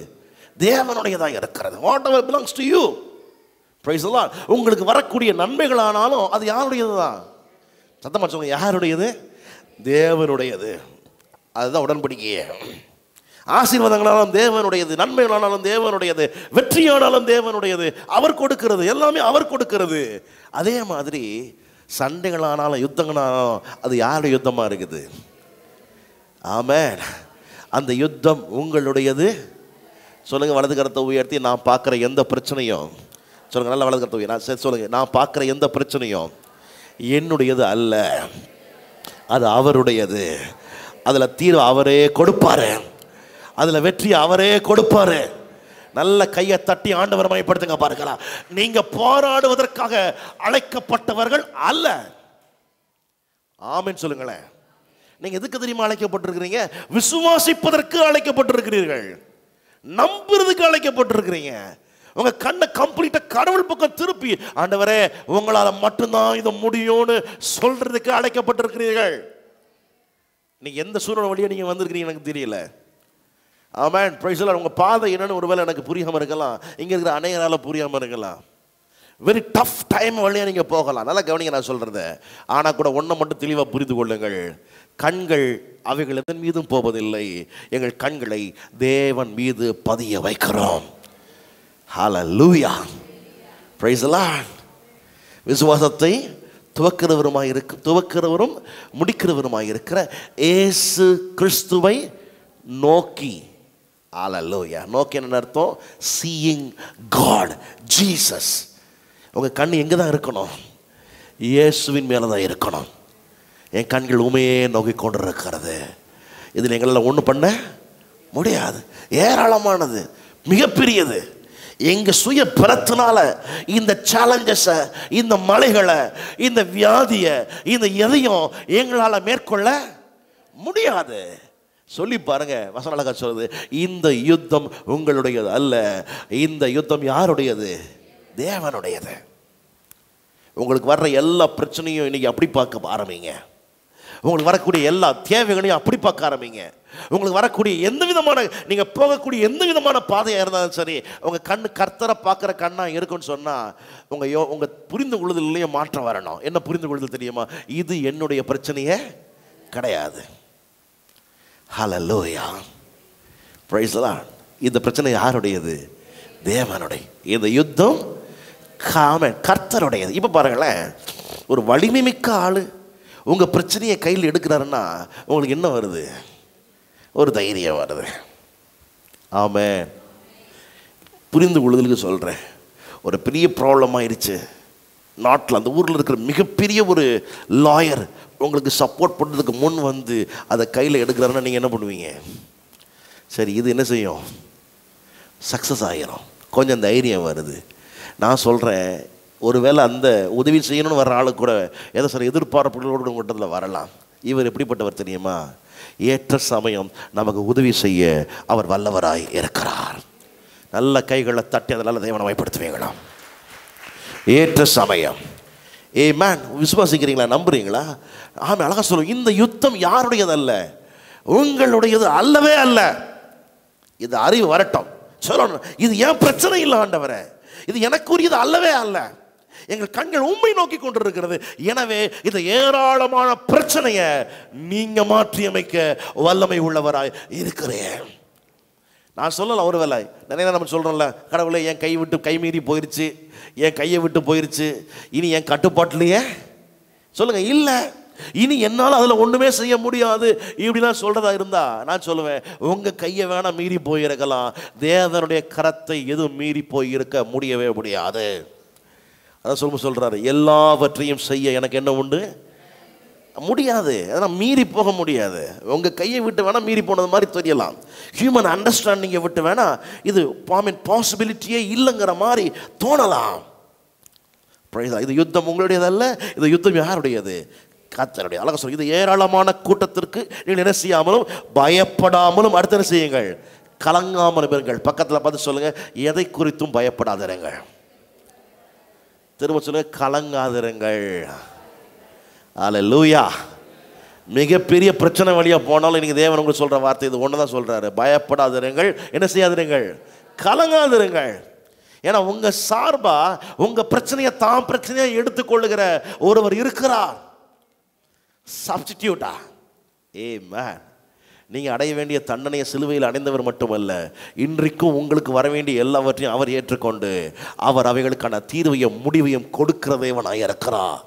தேவனுடையதாக இருக்கிறது. Whatever belongs to you praise உங்களுக்கு வரக்கூடிய நன்மைகளானாலும் அது யாருடையது தான் சத்தம் சொல்லுங்க யாருடையது? தேவனுடையது. அதுதான் உடன்படிக்கையே. ஆசீர்வாதங்களாலும் தேவனுடையது நன்மைகளானாலும் தேவனுடையது வெற்றியானாலும் தேவனுடையது. அவர் கொடுக்கிறது எல்லாமே அவர் கொடுக்கிறது. அதே மாதிரி சண்டைகளானாலும் யுத்தங்களானாலும் அது யாருடைய யுத்தமாக இருக்குது? ஆமேன். அந்த யுத்தம் உங்களுடையது சொல்லுங்கள் வலது கரத்தை உயர்த்தி நான் பார்க்குற எந்த பிரச்சனையும். சொல்லுங்கள் நல்ல வலது கரத்தை நான் சரி சொல்லுங்கள் நான் பார்க்குற எந்த பிரச்சனையும் என்னுடையது அல்ல. அது அவருடையது. அதில் தீர்வு அவரே கொடுப்பார். அதில் வெற்றி அவரே கொடுப்பார். நல்ல கையை தட்டி ஆண்டவர் மயப்படுத்துங்க பார்க்கலாம் நீங்கள் போராடுவதற்காக அழைக்கப்பட்டவர்கள் அல்ல. ஆமின்னு சொல்லுங்களேன். நீங்கள் எதுக்கு தெரியுமா அழைக்கப்பட்டிருக்கிறீங்க? விசுவாசிப்பதற்கு அழைக்கப்பட்டிருக்கிறீர்கள். நம்புறதுக்கு அழைக்கப்பட்டிருக்கிறீங்க. உங்க கண்ணை கம்ப்ளீட்டா கடவுள் பக்கம் திருப்பி ஆண்டவரே உங்களால் மட்டும்தான் இது முடியும்னு சொல்றதுக்கு அழைக்கப்பட்டிருக்கிறீர்கள். நீங்கள் எந்த சூழ்நிலை வழியா நீங்க வந்திருக்கிறீங்க எனக்கு தெரியல. ஆமாம் ப்ரைஸில் உங்கள் பாதை என்னன்னு ஒருவேளை எனக்கு புரியாம இருக்கலாம். இங்க இருக்கிற அநேகரால புரியாம இருக்கலாம். வெரி டஃப் டைம் வழியாக நீங்கள் போகலாம். நல்லா கவனிங்க நான் சொல்கிறத ஆனால் கூட ஒன்றை மட்டும் தெளிவாக புரிந்து கொள்ளுங்கள். கண்கள் அவைகள் எதன் மீதும் போவதில்லை. எங்கள் கண்களை தேவன் மீது பதிய வைக்கிறோம். ஹால லூயா the விசுவாசத்தை துவக்கிறவருமாய் இருக்கு துவக்கிறவரும் முடிக்கிறவருமாய் இருக்கிற ஏசு கிறிஸ்துவை நோக்கி. ஹalleluya நோக்கி என்ன அர்த்தம்? சீயிங் காட் ஜீசஸ் உங்கள் கண் எங்கே தான் இருக்கணும்? இயேசுவின் மேலே தான் இருக்கணும். என் கண்கள் உமையே நோக்கி கொண்டிருக்கிறது. இதில் எங்களால் ஒன்றும் பண்ண முடியாது. ஏராளமானது மிகப்பெரியது. எங்கள் சுய பலத்தினால இந்த சேலஞ்சஸை இந்த மலைகளை இந்த வியாதியை இந்த எதையும் எங்களால் மேற்கொள்ள முடியாது. சொல்லி பாருங்க வசன சொல்லுது இந்த யுத்தம் உங்களுடையது அல்ல. இந்த யுத்தம் யாருடையது? தேவனுடையது. உங்களுக்கு வர்ற எல்லா பிரச்சனையும் இன்னைக்கு அப்படி பார்க்க ஆரம்பிங்க. உங்களுக்கு வரக்கூடிய எல்லா தேவைகளையும் அப்படி பார்க்க ஆரம்பிங்க. உங்களுக்கு வரக்கூடிய எந்த விதமான நீங்கள் போகக்கூடிய எந்த விதமான பாதையாக இருந்தாலும் சரி உங்கள் கண் கர்த்தரை பார்க்குற கண்ணாக இருக்குன்னு சொன்னால் உங்க யோ உங்கள் புரிந்து கொள்ளுதலையும் மாற்றம் வரணும். என்ன புரிந்து கொள்ளுதல் தெரியுமா? இது என்னுடைய பிரச்சனையே கிடையாது. ஹலலோயா பிரைஸ்லாம் இந்த பிரச்சனை யாருடையது? தேவனுடைய. இந்த யுத்தம் காமன் கர்த்தருடையது. இப்போ பாருங்களேன் ஒரு வலிமை மிக்க ஆள் உங்கள் பிரச்சனையை கையில் எடுக்கிறாருன்னா உங்களுக்கு என்ன வருது? ஒரு தைரியம் வருது. ஆமே புரிந்து கொள்ளுதலுக்கு சொல்கிறேன் ஒரு பெரிய ப்ராப்ளம் ஆயிடுச்சு நாட்டில் அந்த ஊரில் இருக்கிற மிகப்பெரிய ஒரு லாயர் உங்களுக்கு சப்போர்ட் பண்ணுறதுக்கு முன் வந்து அதை கையில் எடுக்கிறாருன்னா நீங்கள் என்ன பண்ணுவீங்க? சரி இது என்ன செய்யும்? சக்ஸஸ் ஆகிரும் கொஞ்சம் தைரியம் வருது. நான் சொல்கிறேன் ஒருவேளை அந்த உதவி செய்யணும்னு வர்ற ஆளு கூட ஏதோ சார் எதிர்பார்ப்புகளோடு கூட்டத்தில் வரலாம். இவர் எப்படிப்பட்டவர் தெரியுமா? ஏற்ற சமயம் நமக்கு உதவி செய்ய அவர் வல்லவராய் இருக்கிறார். நல்ல கைகளை தட்டி அதனால் தேவனை பயப்படுத்துவீங்களாம் ஏற்ற சமயம். ஏ மேன் விசுவாசிக்கிறீங்களா? நம்புறீங்களா? ஆமாம் அழகா சொல்லுவோம். இந்த யுத்தம் யாருடையது அல்ல உங்களுடையது அல்லவே அல்ல. இது அறிவு வரட்டும். சொல்லணும். இது ஏன் பிரச்சனை இல்லை ஆண்டவரே? இது எனக்குரியது அல்லவே அல்ல. எங்கள் கண்கள் உண்மை நோக்கி கொண்டிருக்கிறது. எனவே இந்த ஏராளமான பிரச்சனையை நீங்க மாற்றியமைக்க வல்லமை உள்ளவராய் இருக்கிறேன். நான் சொல்லலாம் ஒரு வேலை நிறைய நம்ம சொல்கிறோம்ல கடவுளை என் கை விட்டு கை மீறி போயிருச்சு. என் கையை விட்டு போயிருச்சு. இனி என் கட்டுப்பாட்டிலையே? சொல்லுங்கள் இல்லை. இனி என்னால் அதில் ஒன்றுமே செய்ய முடியாது. இப்படிலாம் சொல்கிறதா இருந்தால் நான் சொல்லுவேன் உங்கள் கையை வேணால் மீறி போயிருக்கலாம். தேவனுடைய கரத்தை எதுவும் மீறி போயிருக்க முடியவே முடியாது. அதான் சொல்லும் சொல்கிறாரு எல்லாவற்றையும் செய்ய எனக்கு என்ன உண்டு? முடியாது. அதெல்லாம் மீறி போக முடியாது. உங்கள் கையை விட்டு வேணால் மீறி போனது மாதிரி தெரியலாம். ஹியூமன் அண்டர்ஸ்டாண்டிங்கை விட்டு வேணால் இது பாமின் பாசிபிலிட்டியே இல்லைங்கிற மாதிரி தோணலாம். இது யுத்தம் உங்களுடையதல்ல இது யுத்தம் யாருடையது? கத்தருடைய அழகா சொல்லு இது ஏராளமான கூட்டத்திற்கு நீங்கள் என்ன செய்யாமலும் பயப்படாமலும் அடுத்த என்ன செய்யுங்கள்? கலங்காமல் இருங்கள். பக்கத்தில் பார்த்து சொல்லுங்கள் எதை குறித்தும் பயப்படாதிருங்கள். திரும்ப சொல்லுங்க கலங்காதிருங்கள். அல்லேலூயா மிகப்பெரிய பிரச்சனை வழியாக போனாலும் இன்றைக்கி தேவன் உங்களுக்கு சொல்கிற வார்த்தை இது ஒன்று தான் சொல்கிறாரு பயப்படாதிருங்கள். என்ன செய்யாதிருங்கள்? கலங்காதிருங்கள். ஏன்னா உங்கள் சார்பாக உங்கள் பிரச்சனையை தான் பிரச்சனையாக எடுத்துக்கொள்ளுகிற ஒருவர் இருக்கிறார். சப்ஸ்டிடியூட்டா ஏ மேன் நீங்கள் அடைய வேண்டிய தண்டனையை சிலுவையில் அடைந்தவர் மட்டுமல்ல இன்றைக்கும் உங்களுக்கு வர வேண்டிய எல்லாவற்றையும் அவர் ஏற்றுக்கொண்டு அவர் அவைகளுக்கான தீர்வையும் முடிவையும் கொடுக்கிறதேவனாய இருக்கிறார்.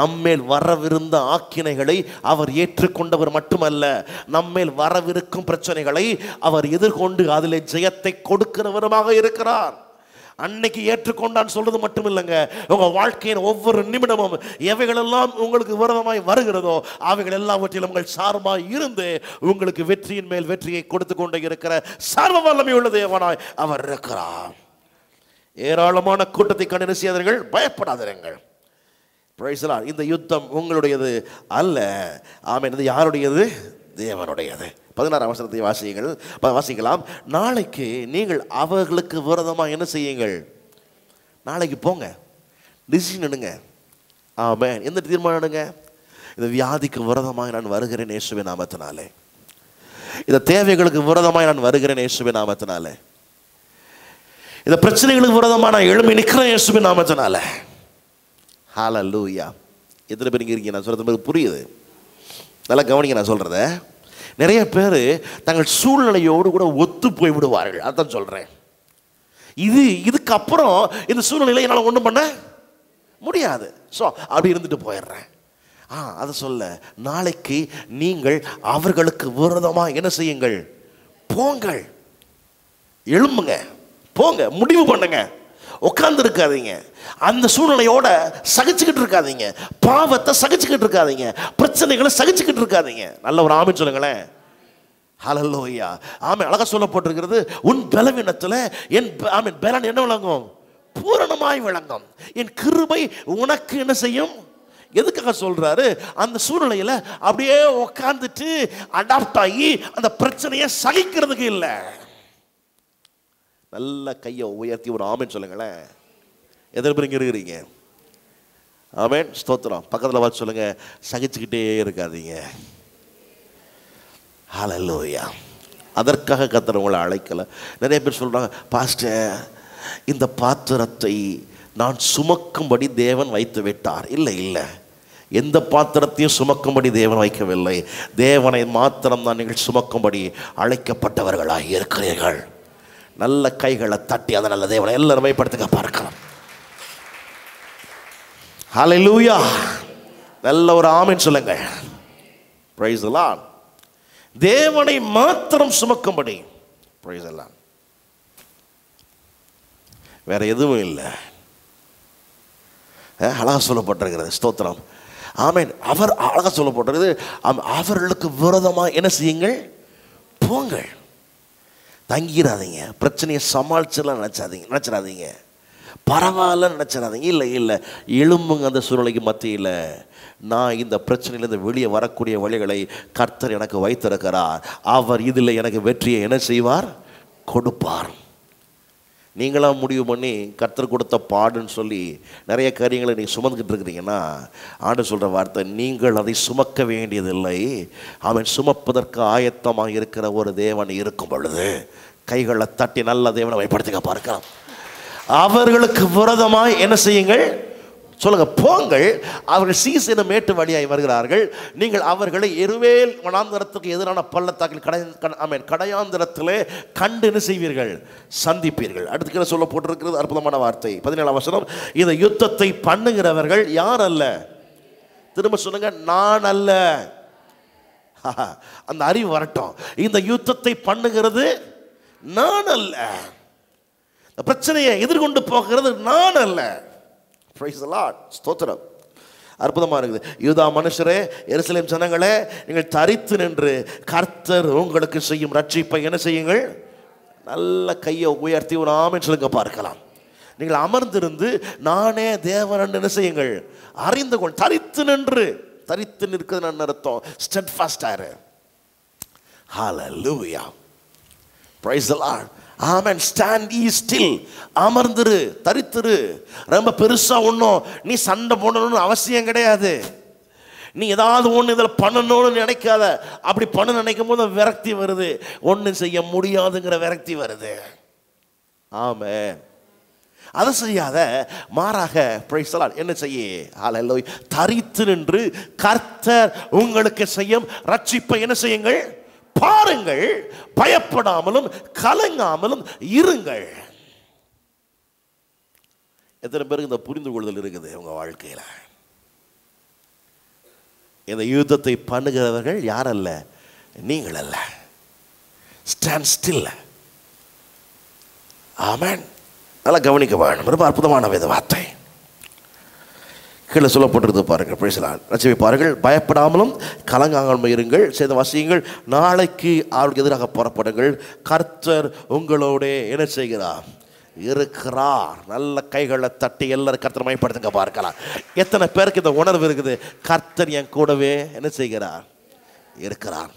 நம்மேல் வரவிருந்த ஆக்கினைகளை அவர் ஏற்றுக்கொண்டவர் மட்டுமல்ல நம்மேல் வரவிருக்கும் பிரச்சனைகளை அவர் எதிர்கொண்டு அதில் ஜெயத்தை கொடுக்கிறவருமாக இருக்கிறார். அன்னைக்கு ஏற்றுக்கொண்டான்னு சொல்றது மட்டும் இல்லைங்க உங்க வாழ்க்கையின் ஒவ்வொரு நிமிடமும் எவைகளெல்லாம் உங்களுக்கு விரதமாய் வருகிறதோ அவைகள் எல்லாவற்றிலும் உங்கள் சார்பாய் இருந்து உங்களுக்கு வெற்றியின் மேல் வெற்றியை கொடுத்து கொண்டு இருக்கிற சர்வ வல்லமை உள்ள தேவனாய் அவர் இருக்கிறார். ஏராளமான கூட்டத்தை கண்டு செய்தவர்கள் பயப்படாதிருங்கள். Praise இந்த யுத்தம் உங்களுடையது அல்ல. ஆமென். இது யாருடையது? தேவனுடையது. பதினாறாம் வசனத்தை வாசியுங்கள். வாசிக்கலாம். நாளைக்கு நீங்கள் அவர்களுக்கு விரதமாக என்ன செய்யுங்கள்? நாளைக்கு போங்க. டிசிஷன் எடுங்க. ஆமாம் எந்த தீர்மானம் எடுங்க? இந்த வியாதிக்கு விரதமாக நான் வருகிறேன் இயேசுவை நாமத்தினாலே. இந்த தேவைகளுக்கு விரதமாக நான் வருகிறேன் இயேசுவை நாமத்தினாலே. இந்த பிரச்சனைகளுக்கு விரதமாக நான் எழும்பி நிற்கிறேன் இயேசுவின் நாமத்தினால. லூயா எத்தனை பேர் இருக்கீங்க? நான் சொல்கிறது புரியுது. நல்லா கவனிங்க நான் சொல்கிறத நிறைய பேர் தங்கள் சூழ்நிலையோடு கூட ஒத்து போய் விடுவார்கள் அதான் சொல்கிறேன் இது இதுக்கப்புறம் இந்த சூழ்நிலையில் என்னால் ஒன்றும் பண்ண முடியாது. ஸோ அப்படி இருந்துட்டு போயிடுறேன். ஆ அதை சொல்ல நாளைக்கு நீங்கள் அவர்களுக்கு விரோதமாக என்ன செய்யுங்கள்? போங்கள். எழும்புங்க. போங்க. முடிவு பண்ணுங்கள் உட்காந்துருக்காதீங்க அந்த சூழ்நிலையோட சகிச்சுக்கிட்டு இருக்காதீங்க. பாவத்தை சகிச்சுக்கிட்டு இருக்காதீங்க. பிரச்சனைகளை சகிச்சுக்கிட்டு இருக்காதீங்க. நல்ல ஒரு ஆமின்னு சொல்லுங்களேன். ஹலல்லோய்யா ஆமை அழகா சொல்லப்பட்டிருக்கிறது உன் பலவீனத்தில் என் ஆமீன். பலன் என்ன விளங்கும்? பூரணமாய் விளங்கும். என் கிருபை உனக்கு என்ன செய்யும்? எதுக்காக சொல்கிறாரு அந்த சூழ்நிலையில் அப்படியே உட்காந்துட்டு அடாப்ட் ஆகி அந்த பிரச்சனையை சகிக்கிறதுக்கு இல்லை. நல்ல கையை உயர்த்தி ஒரு ஆமென் சொல்லுங்களேன். எத்தனை பேர் இங்கே இருக்கிறீங்க? ஆமேன். ஸ்தோத்திரம். பக்கத்தில் பார்த்து சொல்லுங்க. சகிச்சுக்கிட்டே இருக்காதீங்க. ஹalleluya அதற்காக கத்தர் உங்களை நிறைய பேர் சொல்கிறாங்க பாஸ்டர் இந்த பாத்திரத்தை நான் சுமக்கும்படி தேவன் வைத்து விட்டார். இல்லை இல்லை. எந்த பாத்திரத்தையும் சுமக்கும்படி தேவன் வைக்கவில்லை. தேவனை மாத்திரம் தான் நீங்கள் சுமக்கும்படி அழைக்கப்பட்டவர்களாக இருக்கிறீர்கள். நல்ல கைகளை தட்டி அந்த நல்ல தேவனை எல்லாரும் பயப்படுத்துக்க பார்க்கலாம். லூயா நல்ல ஒரு ஆமின்னு சொல்லுங்க ப்ரைஸ் எல்லாம் தேவனை மாத்திரம் சுமக்கும்படி. ப்ரைஸ் எல்லாம் வேற எதுவும் இல்லை. அழகாக அழகா சொல்லப்பட்டிருக்கிறது ஸ்தோத்திரம். ஆமேன். அவர் அழகா சொல்லப்பட்டிருக்கிறது. அவர்களுக்கு விரோதமாக என்ன செய்யுங்கள்? போங்கள். தங்கிடாதீங்க. பிரச்சனையை சமாளிச்சிடலாம் நினச்சாதீங்க நினச்சிடாதீங்க. பரவாயில்ல நினச்சிடாதீங்க. இல்லை இல்லை. எழும்புங்க அந்த சூழ்நிலைக்கு மத்தியில். நான் இந்த பிரச்சனையிலேருந்து வெளியே வரக்கூடிய வழிகளை கர்த்தர் எனக்கு வைத்திருக்கிறார். அவர் இதில் எனக்கு வெற்றியை என்ன செய்வார்? கொடுப்பார். நீங்களாக முடிவு பண்ணி கர்த்தர் கொடுத்த பாடுன்னு சொல்லி நிறைய காரியங்களை நீங்கள் சுமந்துக்கிட்டு இருக்கிறீங்கன்னா ஆண்டு சொல்கிற வார்த்தை நீங்கள் அதை சுமக்க வேண்டியதில்லை. அவன் சுமப்பதற்கு ஆயத்தமாக இருக்கிற ஒரு தேவன் இருக்கும் பொழுது கைகளை தட்டி நல்ல தேவனை வைப்படுத்திக்க பார்க்கலாம் அவர்களுக்கு விரதமாக என்ன செய்யுங்கள்? சொல்லுங்க போங்கள் அவர்கள் சீசன மேட்டு வழியாய் வருகிறார்கள். நீங்கள் அவர்களை எருவேல் வனாந்தரத்துக்கு எதிரான பள்ளத்தாக்கில் கடை ஆமேன் கடையாந்திரத்திலே கண்டு என்ன செய்வீர்கள்? சந்திப்பீர்கள். அடுத்துக்கிற சொல்ல போட்டிருக்கிறது அற்புதமான வார்த்தை. பதினேழாம் வசனம் இந்த யுத்தத்தை பண்ணுகிறவர்கள் யார் அல்ல திரும்ப சொல்லுங்க நான் அல்ல அந்த அறிவு வரட்டும். இந்த யுத்தத்தை பண்ணுகிறது நான் அல்ல இந்த பிரச்சனையை எதிர்கொண்டு போகிறது நான் அல்ல ப்ரைஸ் the ஸ்தோத்திரம். அற்புதமாக இருக்குது. யூதா மனுஷரே எருசலேம் ஜனங்களே நீங்கள் தரித்து நின்று கர்த்தர் உங்களுக்கு செய்யும் ரட்சிப்பை என்ன செய்யுங்கள்? நல்ல கையை உயர்த்தி ஒரு ஆமென் சொல்லுங்க பார்க்கலாம். நீங்கள் அமர்ந்திருந்து நானே தேவன் என்ன செய்யுங்கள்? அறிந்து கொள். தரித்து நின்று. தரித்து நிற்கிறது நான் அர்த்தம்? ஸ்டெட் ஃபாஸ்டாரு ஹalleluya praise the Lord amen stand E still அமர்ந்துரு தரித்துரு. ரொம்ப பெருசா ஒன்றும் நீ சண்டை போடணும்னு அவசியம் கிடையாது. நீ ஏதாவது ஒன்று இதில் பண்ணணும்னு நினைக்காத. அப்படி பண்ண நினைக்கும் போது விரக்தி வருது. ஒன்றும் செய்ய முடியாதுங்கிற விரக்தி வருது. ஆம அதை செய்யாத மாறாக பிரைசலால் என்ன செய்ய? ஹalleluya தரித்து நின்று கர்த்தர் உங்களுக்கு செய்யும் ரட்சிப்பை என்ன செய்யுங்கள்? பாருங்கள் பயப்படாமலும் கலங்காமலும் இருங்கள். எத்தனை பேருக்கு இந்த புரிந்து கொள்ளுதல் இருக்குது உங்க வாழ்க்கையில்? இந்த யுத்தத்தை பண்ணுகிறவர்கள் யார் அல்ல நீங்கள் அல்ல ஸ்டாண்ட் ஸ்டில் ஆமேன். நல்லா கவனிக்க வேணும். ரொம்ப அற்புதமான வித வார்த்தை. கீழே சொல்லப்பட்டிருந்தது பாருங்கள். பேசலாம் ரசிவை பாருங்கள். பயப்படாமலும் கலங்காமல் இருங்கள். சேர்ந்த வசியுங்கள். நாளைக்கு அவருக்கு எதிராக புறப்படுங்கள் கர்த்தர் உங்களோட என்ன செய்கிறார்? இருக்கிறார். நல்ல கைகளை தட்டி எல்லாரும் கர்த்தர் மயப்படுத்துங்க பார்க்கலாம். எத்தனை பேருக்கு இந்த உணர்வு இருக்குது? கர்த்தர் என் கூடவே என்ன செய்கிறார்? இருக்கிறார்.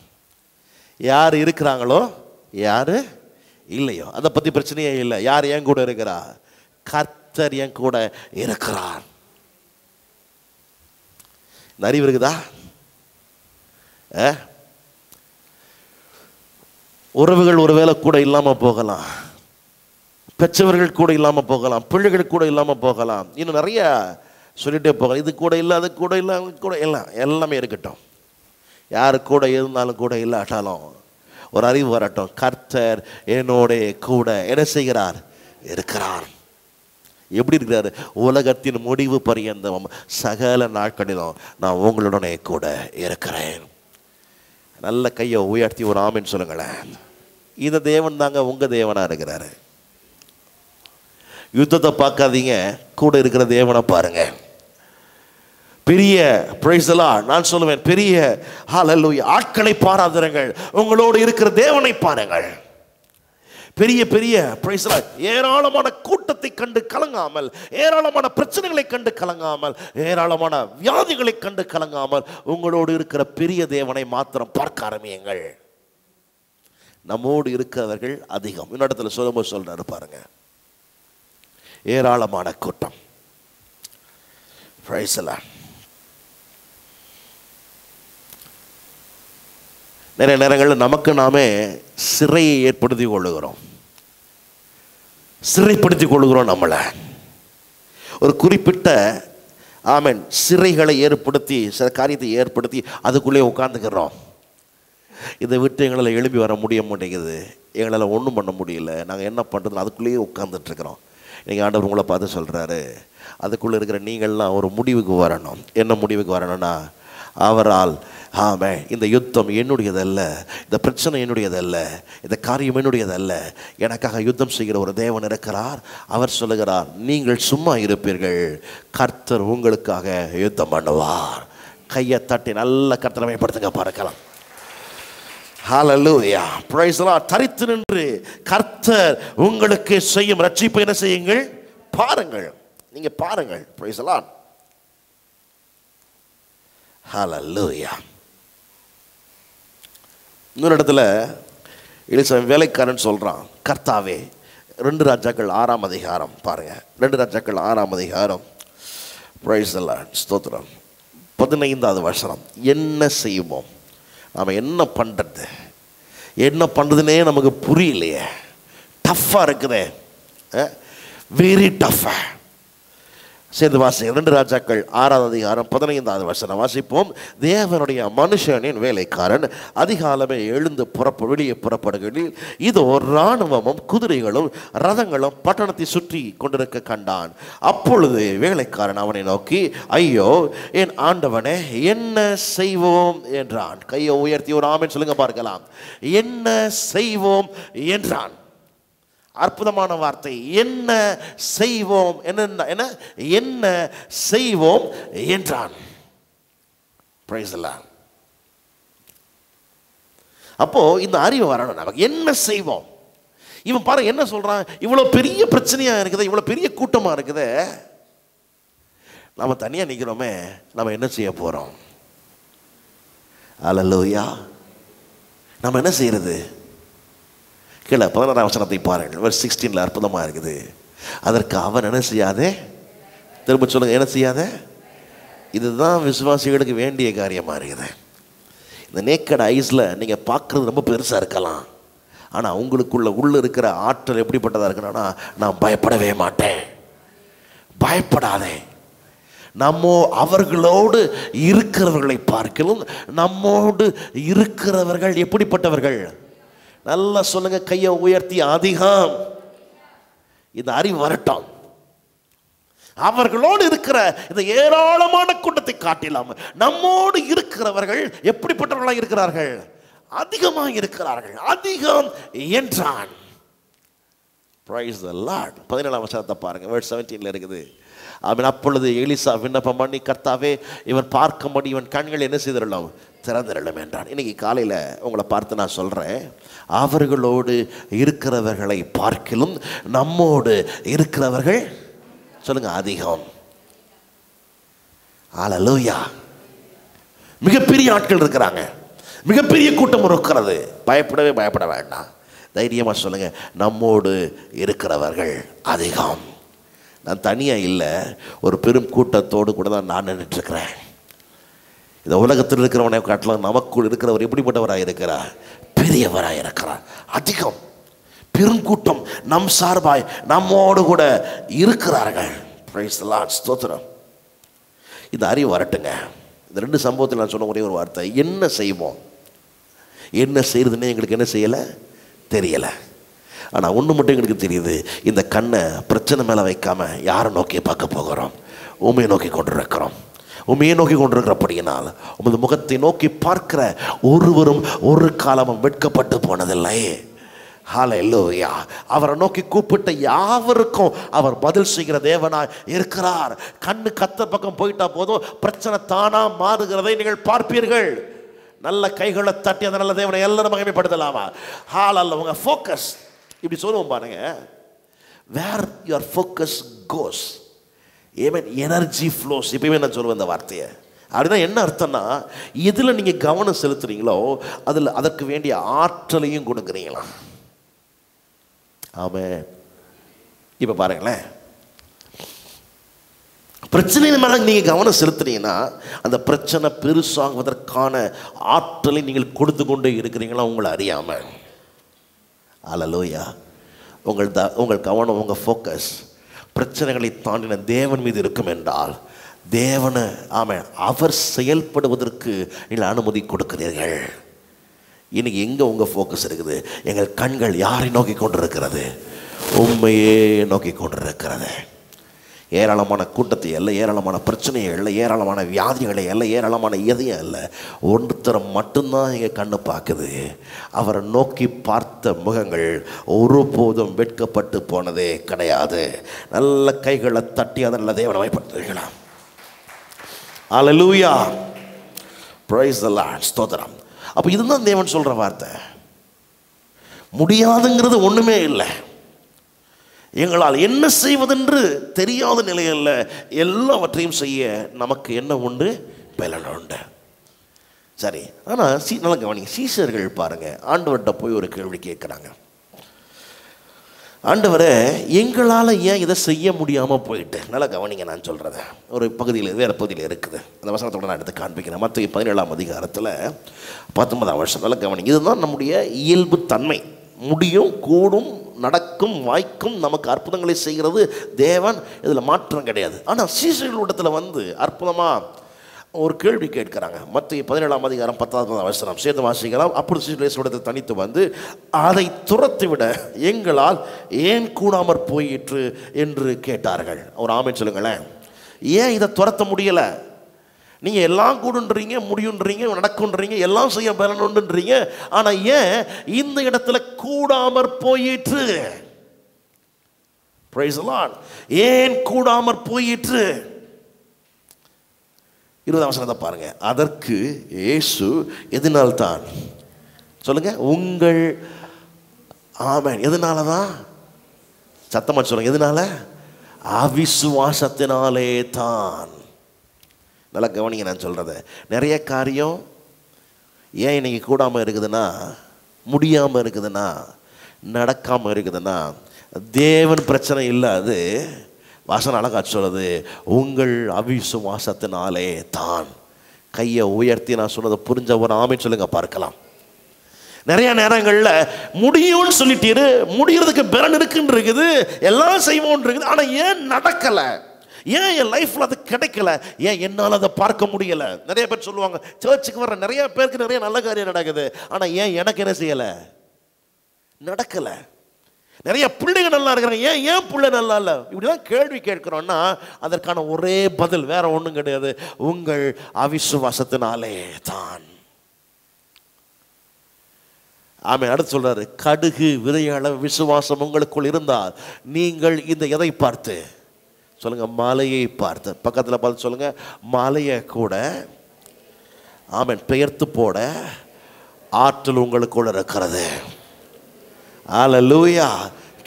யார் இருக்கிறாங்களோ? யார்? இல்லையோ. அதை பற்றி பிரச்சனையே இல்லை. யார் என் கூட இருக்கிறா கர்த்தர் என் கூட இருக்கிறார். இந்த அறிவு இருக்குதா ஆ? உறவுகள் ஒருவேளை கூட இல்லாமல் போகலாம். பெற்றவர்கள் கூட இல்லாமல் போகலாம். பிள்ளைகள் கூட இல்லாமல் போகலாம். இன்னும் நிறைய சொல்லிகிட்டே போகலாம். இது கூட இல்லை அது கூட இல்லை கூட எல்லாம் எல்லாமே இருக்கட்டும். யார் கூட இருந்தாலும் கூட இல்லாட்டாலும் ஒரு அறிவு வரட்டும். கர்த்தர் என்னோட கூட என்ன செய்கிறார்? இருக்கிறார். எப்படி இருக்கிறாரு? உலகத்தின் முடிவு பரியந்தம். சகல நாட்களிலும் நான் உங்களுடனே கூட இருக்கிறேன். நல்ல கையை உயர்த்தி ஒரு ஆமின்னு சொல்லுங்களேன். இந்த தேவன் தாங்க உங்கள் தேவனாக இருக்கிறாரு. யுத்தத்தை பார்க்காதீங்க. கூட இருக்கிற தேவனை பாருங்க. பெரிய praise நான் சொல்லுவேன் பெரிய ஆட்களை பாராதிருங்கள். உங்களோடு இருக்கிற தேவனை பாருங்கள். பெரிய பெரிய praise ஏராளமான கூட்டத்தை கண்டு கலங்காமல் ஏராளமான பிரச்சனைகளை கண்டு கலங்காமல் ஏராளமான வியாதிகளை கண்டு கலங்காமல் உங்களோடு இருக்கிற பெரிய தேவனை மாத்திரம் பார்க்க ஆரம்பியுங்கள். நம்மோடு இருக்கிறவர்கள் அதிகம். இன்னொரு சொல்லும்போது சொல்றாரு பாருங்க. ஏராளமான கூட்டம். Praise நிறைய நேரங்களில் நமக்கு நாமே சிறையை ஏற்படுத்தி கொள்ளுகிறோம். சிறைப்படுத்தி கொள்கிறோம் நம்மளை. ஒரு குறிப்பிட்ட ஆமீன் சிறைகளை ஏற்படுத்தி சில காரியத்தை ஏற்படுத்தி அதுக்குள்ளே உட்காந்துக்கிறோம் இதை விட்டு எங்களால் எழுப்பி வர முடிய மாட்டேங்குது. எங்களால் ஒன்றும் பண்ண முடியல. நாங்கள் என்ன பண்ணுறதுன்னு அதுக்குள்ளேயே உட்காந்துட்ருக்குறோம் நீங்கள் ஆண்டவர் உங்களை பார்த்து சொல்கிறாரு அதுக்குள்ளே இருக்கிற நீங்கள்லாம் ஒரு முடிவுக்கு வரணும். என்ன முடிவுக்கு வரணும்னா அவரால். ஆமே இந்த யுத்தம் என்னுடையதல்ல இந்த பிரச்சனை என்னுடையதல்ல இந்த காரியம் என்னுடையதல்ல. எனக்காக யுத்தம் செய்கிற ஒரு தேவன் இருக்கிறார். அவர் சொல்லுகிறார் நீங்கள் சும்மா இருப்பீர்கள். கர்த்தர் உங்களுக்காக யுத்தம் பண்ணுவார். கையை தட்டி நல்ல கர்த்தரை மேம்படுத்துங்க பார்க்கலாம் ஹalleluya praise தரித்து நின்று கர்த்தர் உங்களுக்கு செய்யும் ரட்சிப்பை என்ன செய்யுங்கள்? பாருங்கள். நீங்கள் பாருங்கள். பிரைஸ் ஹலல்லூயா இன்னொரு இடத்துல எலிசா வேலைக்காரன் சொல்கிறான் கர்த்தாவே ரெண்டு ராஜாக்கள் ஆறாம் அதிகாரம் பாருங்கள் ரெண்டு ராஜாக்கள் ஆறாம் அதிகாரம். பிரைஸ் ஸ்தோத்திரம். பதினைந்தாவது வருஷம் என்ன செய்வோம் நாம் என்ன பண்ணுறது என்ன பண்ணுறதுனே நமக்கு புரியலையே. டஃப்பாக இருக்குதே. வெரி டஃப்பாக சேர்ந்து வாசி ரெண்டு ராஜாக்கள் ஆறாவது அதிகாரம் பதினைந்தாவது வசனம் வாசிப்போம். தேவனுடைய மனுஷனின் வேலைக்காரன் அதிகாலமே எழுந்து புறப்ப வெளியே புறப்படுகையில் இதோ இராணுவமும் குதிரைகளும் ரதங்களும் பட்டணத்தை சுற்றி கொண்டிருக்க கண்டான். அப்பொழுது வேலைக்காரன் அவனை நோக்கி ஐயோ என் ஆண்டவனே என்ன செய்வோம்? என்றான். கையை உயர்த்தி ஒரு ஆமின் சொல்லுங்க பார்க்கலாம். என்ன செய்வோம்? என்றான். அற்புதமான வார்த்தை. என்ன செய்வோம்? என்ன என்ன என்ன? செய்வோம் என்றான். Praise அப்போ இந்த அறிவு வரணும் நமக்கு. என்ன செய்வோம்? இவன் பாரு என்ன சொல்றான்? இவ்வளோ பெரிய பிரச்சனையா இருக்குது இவ்வளோ பெரிய கூட்டமா இருக்குது. நம்ம தனியா நிற்கிறோமே நம்ம என்ன செய்ய போறோம்? அலலோயா நம்ம என்ன செய்யறது? கீழே பதினாறாம் வசனத்தை பாருங்கள். ஒரு சிக்ஸ்டீனில் அற்புதமாக இருக்குது. அதற்கு அவன் என்ன செய்யாதே? திரும்ப சொல்லுங்கள் என்ன செய்யாதே? இதுதான் விசுவாசிகளுக்கு வேண்டிய காரியமாக இருக்குது. இந்த நேக்கட் ஐஸில் நீங்கள் பார்க்குறது ரொம்ப பெருசாக இருக்கலாம். ஆனால் உங்களுக்குள்ள உள்ளே இருக்கிற ஆற்றல் எப்படிப்பட்டதாக இருக்கணும்னா நான் பயப்படவே மாட்டேன். பயப்படாதே. நம்மோ அவர்களோடு இருக்கிறவர்களை பார்க்கலும் நம்மோடு இருக்கிறவர்கள் எப்படிப்பட்டவர்கள்? நல்லா சொல்லுங்க கையை உயர்த்தி அதிகம். இந்த அறிவு வரட்டும். அவர்களோடு இருக்கிற இந்த ஏராளமான கூட்டத்தை காட்டிலாம் நம்மோடு இருக்கிறவர்கள் எப்படிப்பட்டவர்களாக இருக்கிறார்கள்? அதிகமாக இருக்கிறார்கள். அதிகம் என்றான். ப்ரைஸ் த லார்ட் பதினேழாம் வசனத்தை பாருங்க. வேர்ட் செவன்டீனில் இருக்குது. அவன் அப்பொழுது எலிசா விண்ணப்பம் பண்ணி கர்த்தாவே இவன் பார்க்கும்படி இவன் கண்கள் என்ன செய்திடலாம் திறந்திரலும் என்றான் இன்றைக்கி காலையில் உங்களை பார்த்து நான் சொல்கிறேன் அவர்களோடு இருக்கிறவர்களை பார்க்கிலும் நம்மோடு இருக்கிறவர்கள் சொல்லுங்கள் அதிகம். ஆலலூயா மிகப்பெரிய ஆட்கள் இருக்கிறாங்க. மிகப்பெரிய கூட்டம் இருக்கிறது. பயப்படவே பயப்பட வேண்டாம். தைரியமாக சொல்லுங்கள் நம்மோடு இருக்கிறவர்கள் அதிகம். நான் தனியாக இல்லை ஒரு பெரும் கூட்டத்தோடு கூட தான் நான் நின்றுட்டுருக்கிறேன் இந்த உலகத்தில் இருக்கிறவனை காட்டலாம் நமக்குள் இருக்கிறவர் எப்படிப்பட்டவராக இருக்கிறார்? பெரியவராக இருக்கிறார். அதிகம். பெருங்கூட்டம் நம் சார்பாய் நம்மோடு கூட இருக்கிறார்கள். ஸ்தோத்திரம். இந்த அறிவு வரட்டுங்க. இந்த ரெண்டு சம்பவத்தில் நான் சொன்ன ஒரே ஒரு வார்த்தை. என்ன செய்வோம்? என்ன செய்யறதுன்னு எங்களுக்கு என்ன செய்யலை? தெரியலை. ஆனால் ஒன்று மட்டும் எங்களுக்கு தெரியுது. இந்த கண்ணை பிரச்சனை மேலே வைக்காமல் யாரை நோக்கி பார்க்க போகிறோம்? உண்மையை நோக்கி கொண்டு இருக்கிறோம் உண்மையை நோக்கி கொண்டிருக்கிறபடியினால் உமது முகத்தை நோக்கி பார்க்கிற ஒருவரும் ஒரு காலமும் வெட்கப்பட்டு போனதில்லை. ஹalleluya அவரை நோக்கி கூப்பிட்ட யாவருக்கும் அவர் பதில் செய்கிற தேவனாய் இருக்கிறார். கண்ணு கத்த பக்கம் போயிட்டா போதும் பிரச்சனை தானா மாறுகிறதை நீங்கள் பார்ப்பீர்கள். நல்ல கைகளை தட்டி அந்த நல்ல தேவனை எல்லாரும் மகிமைப்படுத்தலாமா? ஹால் அல்ல உங்க ஃபோக்கஸ் இப்படி சொல்லுவோம் பாருங்க. Where your focus goes amen energy flows இப்பயுமே நான் சொல்லுவேன் இந்த வார்த்தையை. அப்படின்னா என்ன அர்த்தம்னா எதில் நீங்கள் கவனம் செலுத்துறீங்களோ அதில் அதற்கு வேண்டிய ஆற்றலையும் கொடுக்குறீங்களா? ஆமே இப்போ பாருங்களேன். பிரச்சனையின் மேலே நீங்கள் கவனம் செலுத்துனீங்கன்னா அந்த பிரச்சனை பெருசாகுவதற்கான ஆற்றலை நீங்கள் கொடுத்து கொண்டே இருக்கிறீங்களா உங்களை அறியாமல் அலலோயா உங்கள் த உங்கள் கவனம் உங்கள் ஃபோக்கஸ் பிரச்சனைகளை தாண்டின தேவன் மீது இருக்கும் என்றால் தேவனை ஆமாம் அவர் செயல்படுவதற்கு நீங்கள் அனுமதி கொடுக்கிறீர்கள். இன்னைக்கு எங்கே உங்கள் ஃபோக்கஸ் இருக்குது? எங்கள் கண்கள் யாரை நோக்கி கொண்டிருக்கிறது? உண்மையே நோக்கி கொண்டிருக்கிறது. ஏராளமான கூட்டத்தை அல்ல ஏராளமான பிரச்சனையை இல்லை ஏராளமான வியாதிகளை அல்ல ஏராளமான எதையும் அல்ல. ஒருத்தரை மட்டும்தான் எங்கள் கண்ணு பார்க்குது. அவரை நோக்கி பார்த்த முகங்கள் ஒருபோதும் வெட்கப்பட்டு போனதே கிடையாது. நல்ல கைகளை தட்டி அதை நல்ல தேவனை பயன்படுத்துவீங்களா அலலூயா ப்ரைஸ் எல்லாம் ஸ்தோத்திரம். அப்போ இதுதான் தேவன் சொல்கிற வார்த்தை. முடியாதுங்கிறது ஒன்றுமே இல்லை. எங்களால் என்ன செய்வதென்று தெரியாத நிலையில் எல்லாவற்றையும் செய்ய நமக்கு என்ன உண்டு? பலன் உண்டு. சரி ஆனால் சீ நல்லா கவனிங்க. சீசர்கள் பாருங்கள் ஆண்டவர்கிட்ட போய் ஒரு கேள்வி கேட்குறாங்க. ஆண்டவரை எங்களால் ஏன் இதை செய்ய முடியாமல் போயிட்டு? நல்லா கவனிங்க நான் சொல்கிறத ஒரு பகுதியில் வேறு பகுதியில் இருக்குது. அந்த வசனத்தோட நான் எடுத்து காண்பிக்கிறேன். மற்ற பதினேழாம் அதிகாரத்தில் பத்தொன்பதாம் வருஷம் நல்லா கவனிங்க. இதுதான் நம்முடைய இயல்பு தன்மை முடியும் கூடும் நடக்கும் வாய்க்கும் நமக்கு அற்புதங்களை செய்கிறது தேவன். இதில் மாற்றம் கிடையாது. ஆனால் சீசர்களிடத்தில் வந்து அற்புதமாக ஒரு கேள்வி கேட்கிறாங்க. மற்ற பதினேழாம் அதிகாரம் பத்தாவது அவசரம் சேர்ந்து வாசிக்கலாம் அப்படி சீசர்களிடத்தில் தனித்து வந்து அதை துரத்து விட எங்களால் ஏன் கூடாமற் போயிற்று? என்று கேட்டார்கள். ஒரு ஆமை சொல்லுங்களேன். ஏன் இதை துரத்த முடியலை? நீங்கள் எல்லாம் கூடுன்றீங்க முடியுன்றீங்க நடக்குன்றீங்க எல்லாம் செய்ய பலனுன்றீங்க ஆனால் ஏன் இந்த இடத்துல கூடாமற் போயிற்று? ஏன் கூடாமற் போயிற்று? இருபதாம் வசனத்தை பாருங்க. அதற்கு இயேசு எதனால் தான் சொல்லுங்க. உங்கள் ஆமன். எதனால தான் சத்தமாக சொல்லுங்க. எதனால? அவிசுவாசத்தினாலே தான் நல்லா கவனிங்க நான் சொல்கிறத நிறைய காரியம் ஏன் இன்னைக்கு கூடாமல் இருக்குதுன்னா முடியாமல் இருக்குதுன்னா நடக்காமல் இருக்குதுன்னா தேவன் பிரச்சனை இல்லை அது வாசனை அழகா சொல்லுது உங்கள் அவிசுவாசத்தினாலே தான். கையை உயர்த்தி நான் சொன்னதை புரிஞ்ச ஒரு ஆமை சொல்லுங்க பார்க்கலாம். நிறைய நேரங்களில் முடியும்னு சொல்லிட்டீரு முடிகிறதுக்கு பிறன் இருக்குன்னு இருக்குது எல்லாம் செய்வோன் இருக்குது ஆனால் ஏன் நடக்கலை? ஏன் என் லைஃப்பில் அது கிடைக்கல? ஏன் என்னால் அதை பார்க்க முடியல? நிறைய பேர் சொல்லுவாங்க சர்ச்சுக்கு வர நிறைய பேருக்கு நிறைய நல்ல காரியம் நடக்குது. ஆனால் ஏன் எனக்கு என்ன செய்யலை? நடக்கலை. நிறைய பிள்ளைங்க நல்லா இருக்கிறாங்க. ஏன் ஏன் பிள்ளை நல்லா இல்லை? இப்படிலாம் கேள்வி கேட்கிறோம்னா அதற்கான ஒரே பதில் வேற ஒன்றும் கிடையாது. உங்கள் அவிசுவாசத்தினாலே தான். ஆமே அடுத்து சொல்றாரு கடுகு விதையள விசுவாசம் உங்களுக்குள் இருந்தால் நீங்கள் இந்த எதை பார்த்து? சொல்லுங்கள் மலையை பார்த்து. பக்கத்தில் பார்த்து சொல்லுங்கள் மலையை கூட ஆமன் பெயர்த்து போட ஆற்றல் உங்களுக்குள்ள இருக்கிறது. ஆலலூயா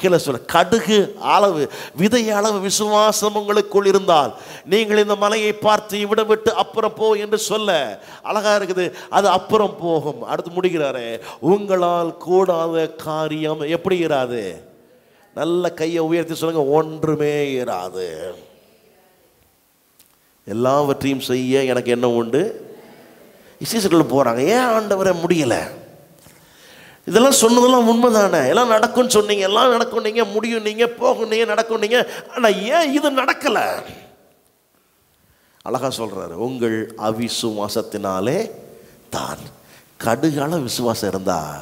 கீழே சொல்ல கடுகு அளவு விதை அளவு விசுவாசம் உங்களுக்குள் இருந்தால் நீங்கள் இந்த மலையை பார்த்து இவிட விட்டு அப்புறம் போ என்று சொல்ல அழகா இருக்குது. அது அப்புறம் போகும். அடுத்து முடிகிறாரே உங்களால் கூடாத காரியம் எப்படி இராது? நல்ல கையை உயர்த்தி சொல்லுங்க ஒன்றுமே இராது. எல்லாவற்றையும் செய்ய எனக்கு என்ன உண்டு? இசைசர்கள் போகிறாங்க ஏன் ஆண்டவரை முடியலை? இதெல்லாம் சொன்னதெல்லாம் உண்மை தானே எல்லாம் நடக்கும்னு சொன்னீங்க எல்லாம் நடக்கும் நீங்கள் முடியும் நீங்கள் போகும் நீங்கள் நடக்கும் நீங்கள் ஆனால் ஏன் இது நடக்கலை? அழகாக சொல்கிறாரு உங்கள் அவிசுவாசத்தினாலே தான். கடுகால விசுவாசம் இருந்தால்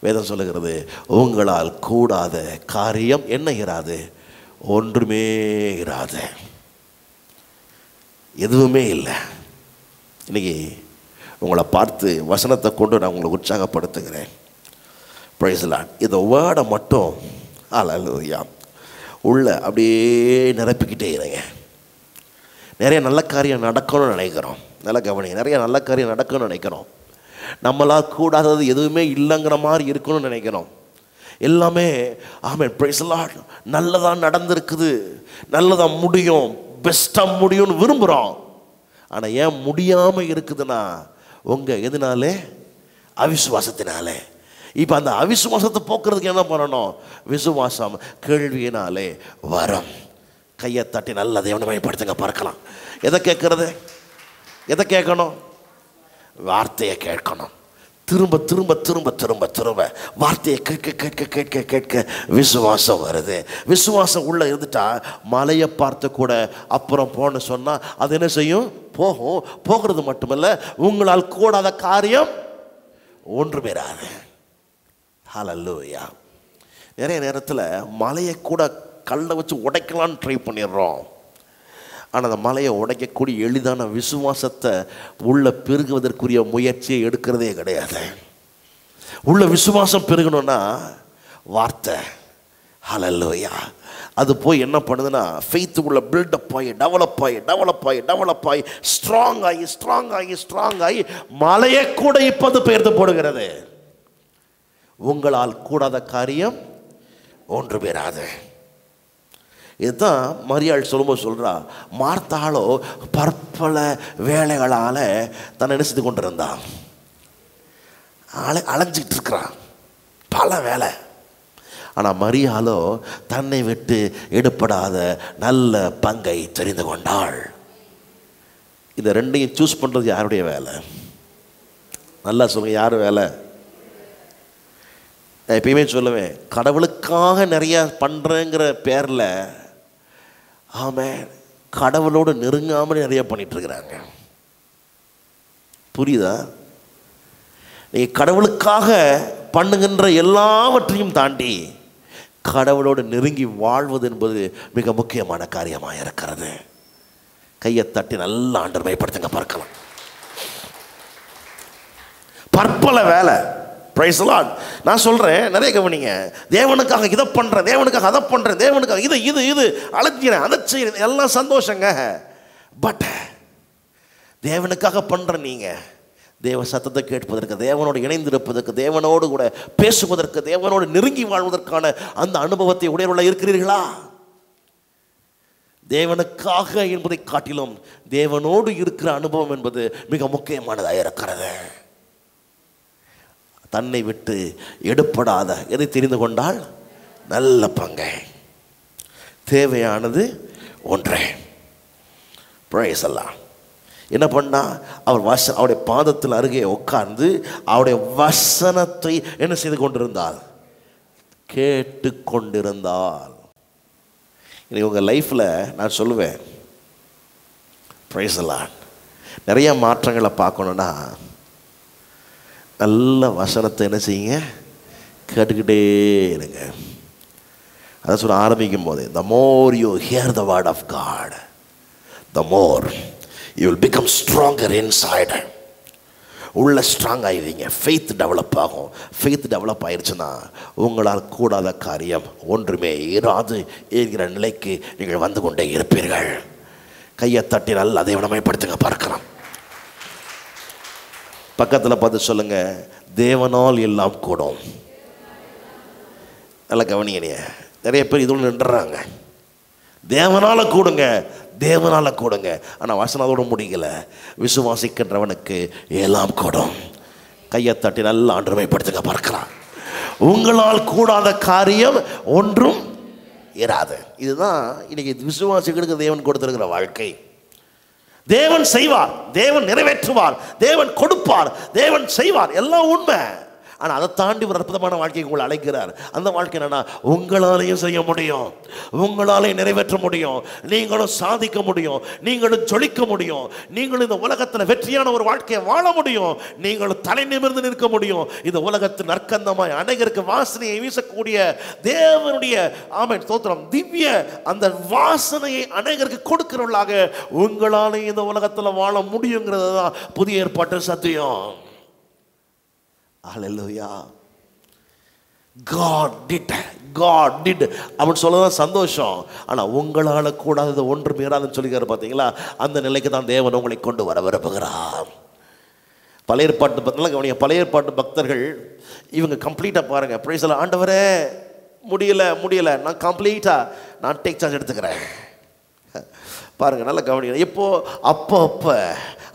வேதம் சொல்லுகிறது உங்களால் கூடாத காரியம் என்ன இராது ஒன்றுமே இராது. எதுவுமே இல்லை. இன்னைக்கு உங்களை பார்த்து வசனத்தை கொண்டு நான் உங்களை உற்சாகப்படுத்துகிறேன். பிரைஸ்லான் இதை வேர்டை மட்டும் அலலுயா உள்ள அப்படியே நிரப்பிக்கிட்டே இருங்க. நிறைய நல்ல காரியம் நடக்கணும்னு நினைக்கிறோம். நல்ல கவனி நிறைய நல்ல காரியம் நடக்கணும்னு நினைக்கிறோம். நம்மளால் கூடாதது எதுவுமே இல்லைங்கிற மாதிரி இருக்கணும்னு நினைக்கிறோம். எல்லாமே ஆமே பிரைஸ்லாம் நல்லதாக நடந்திருக்குது நல்லதாக முடியும் பெஸ்ட்டாக முடியும்னு விரும்புகிறோம் ஆனால் ஏன் முடியாமல் இருக்குதுன்னா உங்கள் எதுனாலே? அவிசுவாசத்தினாலே. இப்போ அந்த அவிசுவாசத்தை போக்குறதுக்கு என்ன பண்ணணும்? விசுவாசம் கேள்வியினாலே வரம். கையை தட்டி நல்ல தேவனை பயன்படுத்துங்க பார்க்கலாம். எதை கேட்குறது? எதை கேட்கணும்? வார்த்தையை கேட்கணும். திரும்ப திரும்ப திரும்ப திரும்ப திரும்ப வார்த்தையை கேட்க கேட்க கேட்க கேட்க விசுவாசம் வருது. விசுவாசம் உள்ளே இருந்துட்டா மலையை பார்த்து கூட அப்புறம் போன்னு சொன்னால் அது என்ன செய்யும்? போகும். போகிறது மட்டுமல்ல உங்களால் கூடாத காரியம் ஒன்று பெறாது நிறைய நேரத்தில் மலையை கூட கல்லை வச்சு உடைக்கலான்னு ட்ரை பண்ணிடுறோம். ஆனால் அந்த மலையை உடைக்கக்கூடிய எளிதான விசுவாசத்தை உள்ள பெருகுவதற்குரிய முயற்சியை எடுக்கிறதே கிடையாது. உள்ள விசுவாசம் பெருகணும்னா வார்த்தை. ஹலல்லோயா அது போய் என்ன பண்ணுதுன்னா ஃபெய்த்து உள்ள பில்டப் ஆகி டெவலப் ஆகி டெவலப் ஆகி டெவலப் ஆகி ஸ்ட்ராங் ஆகி ஸ்ட்ராங் ஆகி ஸ்ட்ராங் ஆகி மலையை கூட இப்போது பெயர்த்து போடுகிறது. உங்களால் கூடாத காரியம் ஒன்று பெறாது. இதுதான் மரியாள் சொல்லும்போது சொல்கிறா மார்த்தாளோ பற்பல வேலைகளால் தன்னை என்ன செய்து கொண்டிருந்தான். அலை அலைஞ்சிக்கிட்டு இருக்கிறான். பல வேலை. ஆனால் மரியாளோ தன்னை விட்டு எடுப்படாத நல்ல பங்கை தெரிந்து கொண்டாள். இந்த ரெண்டையும் சூஸ் பண்ணுறது யாருடைய வேலை? நல்லா சொல்லுங்க யார் வேலை? நான் எப்பயுமே சொல்லுவேன் கடவுளுக்காக நிறையா பண்ணுறேங்கிற பேரில் ஆமாம் கடவுளோடு நெருங்காமல் நிறைய பண்ணிட்டு இருக்கிறாங்க புரியுதா? நீங்கள் கடவுளுக்காக பண்ணுகின்ற எல்லாவற்றையும் தாண்டி கடவுளோடு நெருங்கி வாழ்வது என்பது மிக முக்கியமான காரியமாக இருக்கிறது. கையை தட்டி நல்லா ஆண்டர் பயப்படுத்துங்க பார்க்கலாம். பற்பல வேலை. பிரைஸ் லாட் நான் சொல்கிறேன் நிறைய கவனிங்க. தேவனுக்காக இதை பண்ணுறேன் தேவனுக்காக அதை பண்ணுறேன் தேவனுக்காக இது இது இது அழைக்கிறேன் அதை செய்கிறேன் எல்லாம் சந்தோஷங்க. பட் தேவனுக்காக பண்ணுற நீங்கள் தேவ சத்தத்தை கேட்பதற்கு தேவனோடு இணைந்திருப்பதற்கு தேவனோடு கூட பேசுவதற்கு தேவனோடு நெருங்கி வாழ்வதற்கான அந்த அனுபவத்தை உடையவர்கள இருக்கிறீர்களா? தேவனுக்காக என்பதை காட்டிலும் தேவனோடு இருக்கிற அனுபவம் என்பது மிக முக்கியமானதாக இருக்கிறது. தன்னை விட்டு எடுப்படாத எதை தெரிந்து கொண்டால்? நல்ல பங்கை. தேவையானது ஒன்றே. பிரேசல்லாம் என்ன பண்ணா? அவர் வச அவருடைய பாதத்தில் அருகே உட்கார்ந்து அவருடைய வசனத்தை என்ன செய்து கொண்டிருந்தால் கேட்டு கொண்டிருந்தால் இன்னைக்கு உங்கள் லைஃப்பில் நான் சொல்லுவேன். பிரைசலான் நிறைய மாற்றங்களை பார்க்கணுன்னா நல்ல வசனத்தை என்ன செய்யுங்க? கேட்டுக்கிட்டே இருங்க. அதை சொல்ல ஆரம்பிக்கும் போதே the more you hear the word of God the more you will become stronger inside உள்ள ஸ்ட்ராங் ஆகிடுவீங்க ஃபெய்த் டெவலப் ஆகும். ஃபெய்த் டெவலப் ஆயிடுச்சுன்னா உங்களால் கூடாத காரியம் ஒன்றுமே இராது என்கிற நிலைக்கு நீங்கள் வந்து கொண்டே இருப்பீர்கள். கையை தட்டி நல்லா அதை விடமைப்படுத்துங்க பார்க்கலாம். பக்கத்தில் பார்த்து சொல்லுங்க தேவனால் எல்லாம் கூடும். நல்லா கவனிங்க நிறைய பேர் இதோடு நின்றுறாங்க. தேவனால் கூடுங்க தேவனால் கூடுங்க. ஆனால் வசனத்தோட முடியல விசுவாசிக்கின்றவனுக்கு எல்லாம் கூடும். கையை தட்டி நல்லா ஆண்டுமைப்படுத்துங்க பார்க்கலாம். உங்களால் கூடாத காரியம் ஒன்றும் இராது. இதுதான் இன்னைக்கு விசுவாசிகளுக்கு தேவன் கொடுத்துருக்கிற வாழ்க்கை. தேவன் செய்வார் தேவன் நிறைவேற்றுவார் தேவன் கொடுப்பார் தேவன் செய்வார். எல்லாம் உண்மை. ஆனால் அதை தாண்டி ஒரு அற்புதமான வாழ்க்கைக்கு உங்களை அழைக்கிறார். அந்த வாழ்க்கை என்னன்னா உங்களாலையும் செய்ய முடியும். உங்களாலையும் நிறைவேற்ற முடியும். நீங்களும் சாதிக்க முடியும். நீங்களும் ஜொலிக்க முடியும். நீங்களும் இந்த உலகத்தில் வெற்றியான ஒரு வாழ்க்கையை வாழ முடியும். நீங்களும் தலை நிமிர்ந்து நிற்க முடியும். இந்த உலகத்து நற்கந்தமாய் அநேகருக்கு வாசனையை வீசக்கூடிய தேவனுடைய ஆமை தோத்திரம் திவ்ய அந்த வாசனையை அநேகருக்கு கொடுக்கிறவர்களாக உங்களாலே இந்த உலகத்தில் வாழ முடியுங்கிறது தான் புதிய ஏற்பாட்டு சத்தியம். ஹalleluya காட் டிட் காட் டிட் அவன் சொல்லதான் சந்தோஷம். ஆனால் உங்களால் கூடாதது ஒன்று மீறாதுன்னு சொல்லிக்கிறார் பார்த்தீங்களா அந்த நிலைக்கு தான் தேவன் உங்களை கொண்டு வர விரும்புகிறார். பழைய பாட்டு பக்தர்கள் கவனிங்க. பழைய பாட்டு பக்தர்கள் இவங்க கம்ப்ளீட்டாக பாருங்கள் பிரைஸில் ஆண்டவரே முடியலை முடியலை. நான் கம்ப்ளீட்டாக நான் டேக் சார்ஜ் எடுத்துக்கிறேன். பாருங்கள் நல்லா கவனிக்கிறேன் இப்போ அப்போ அப்போ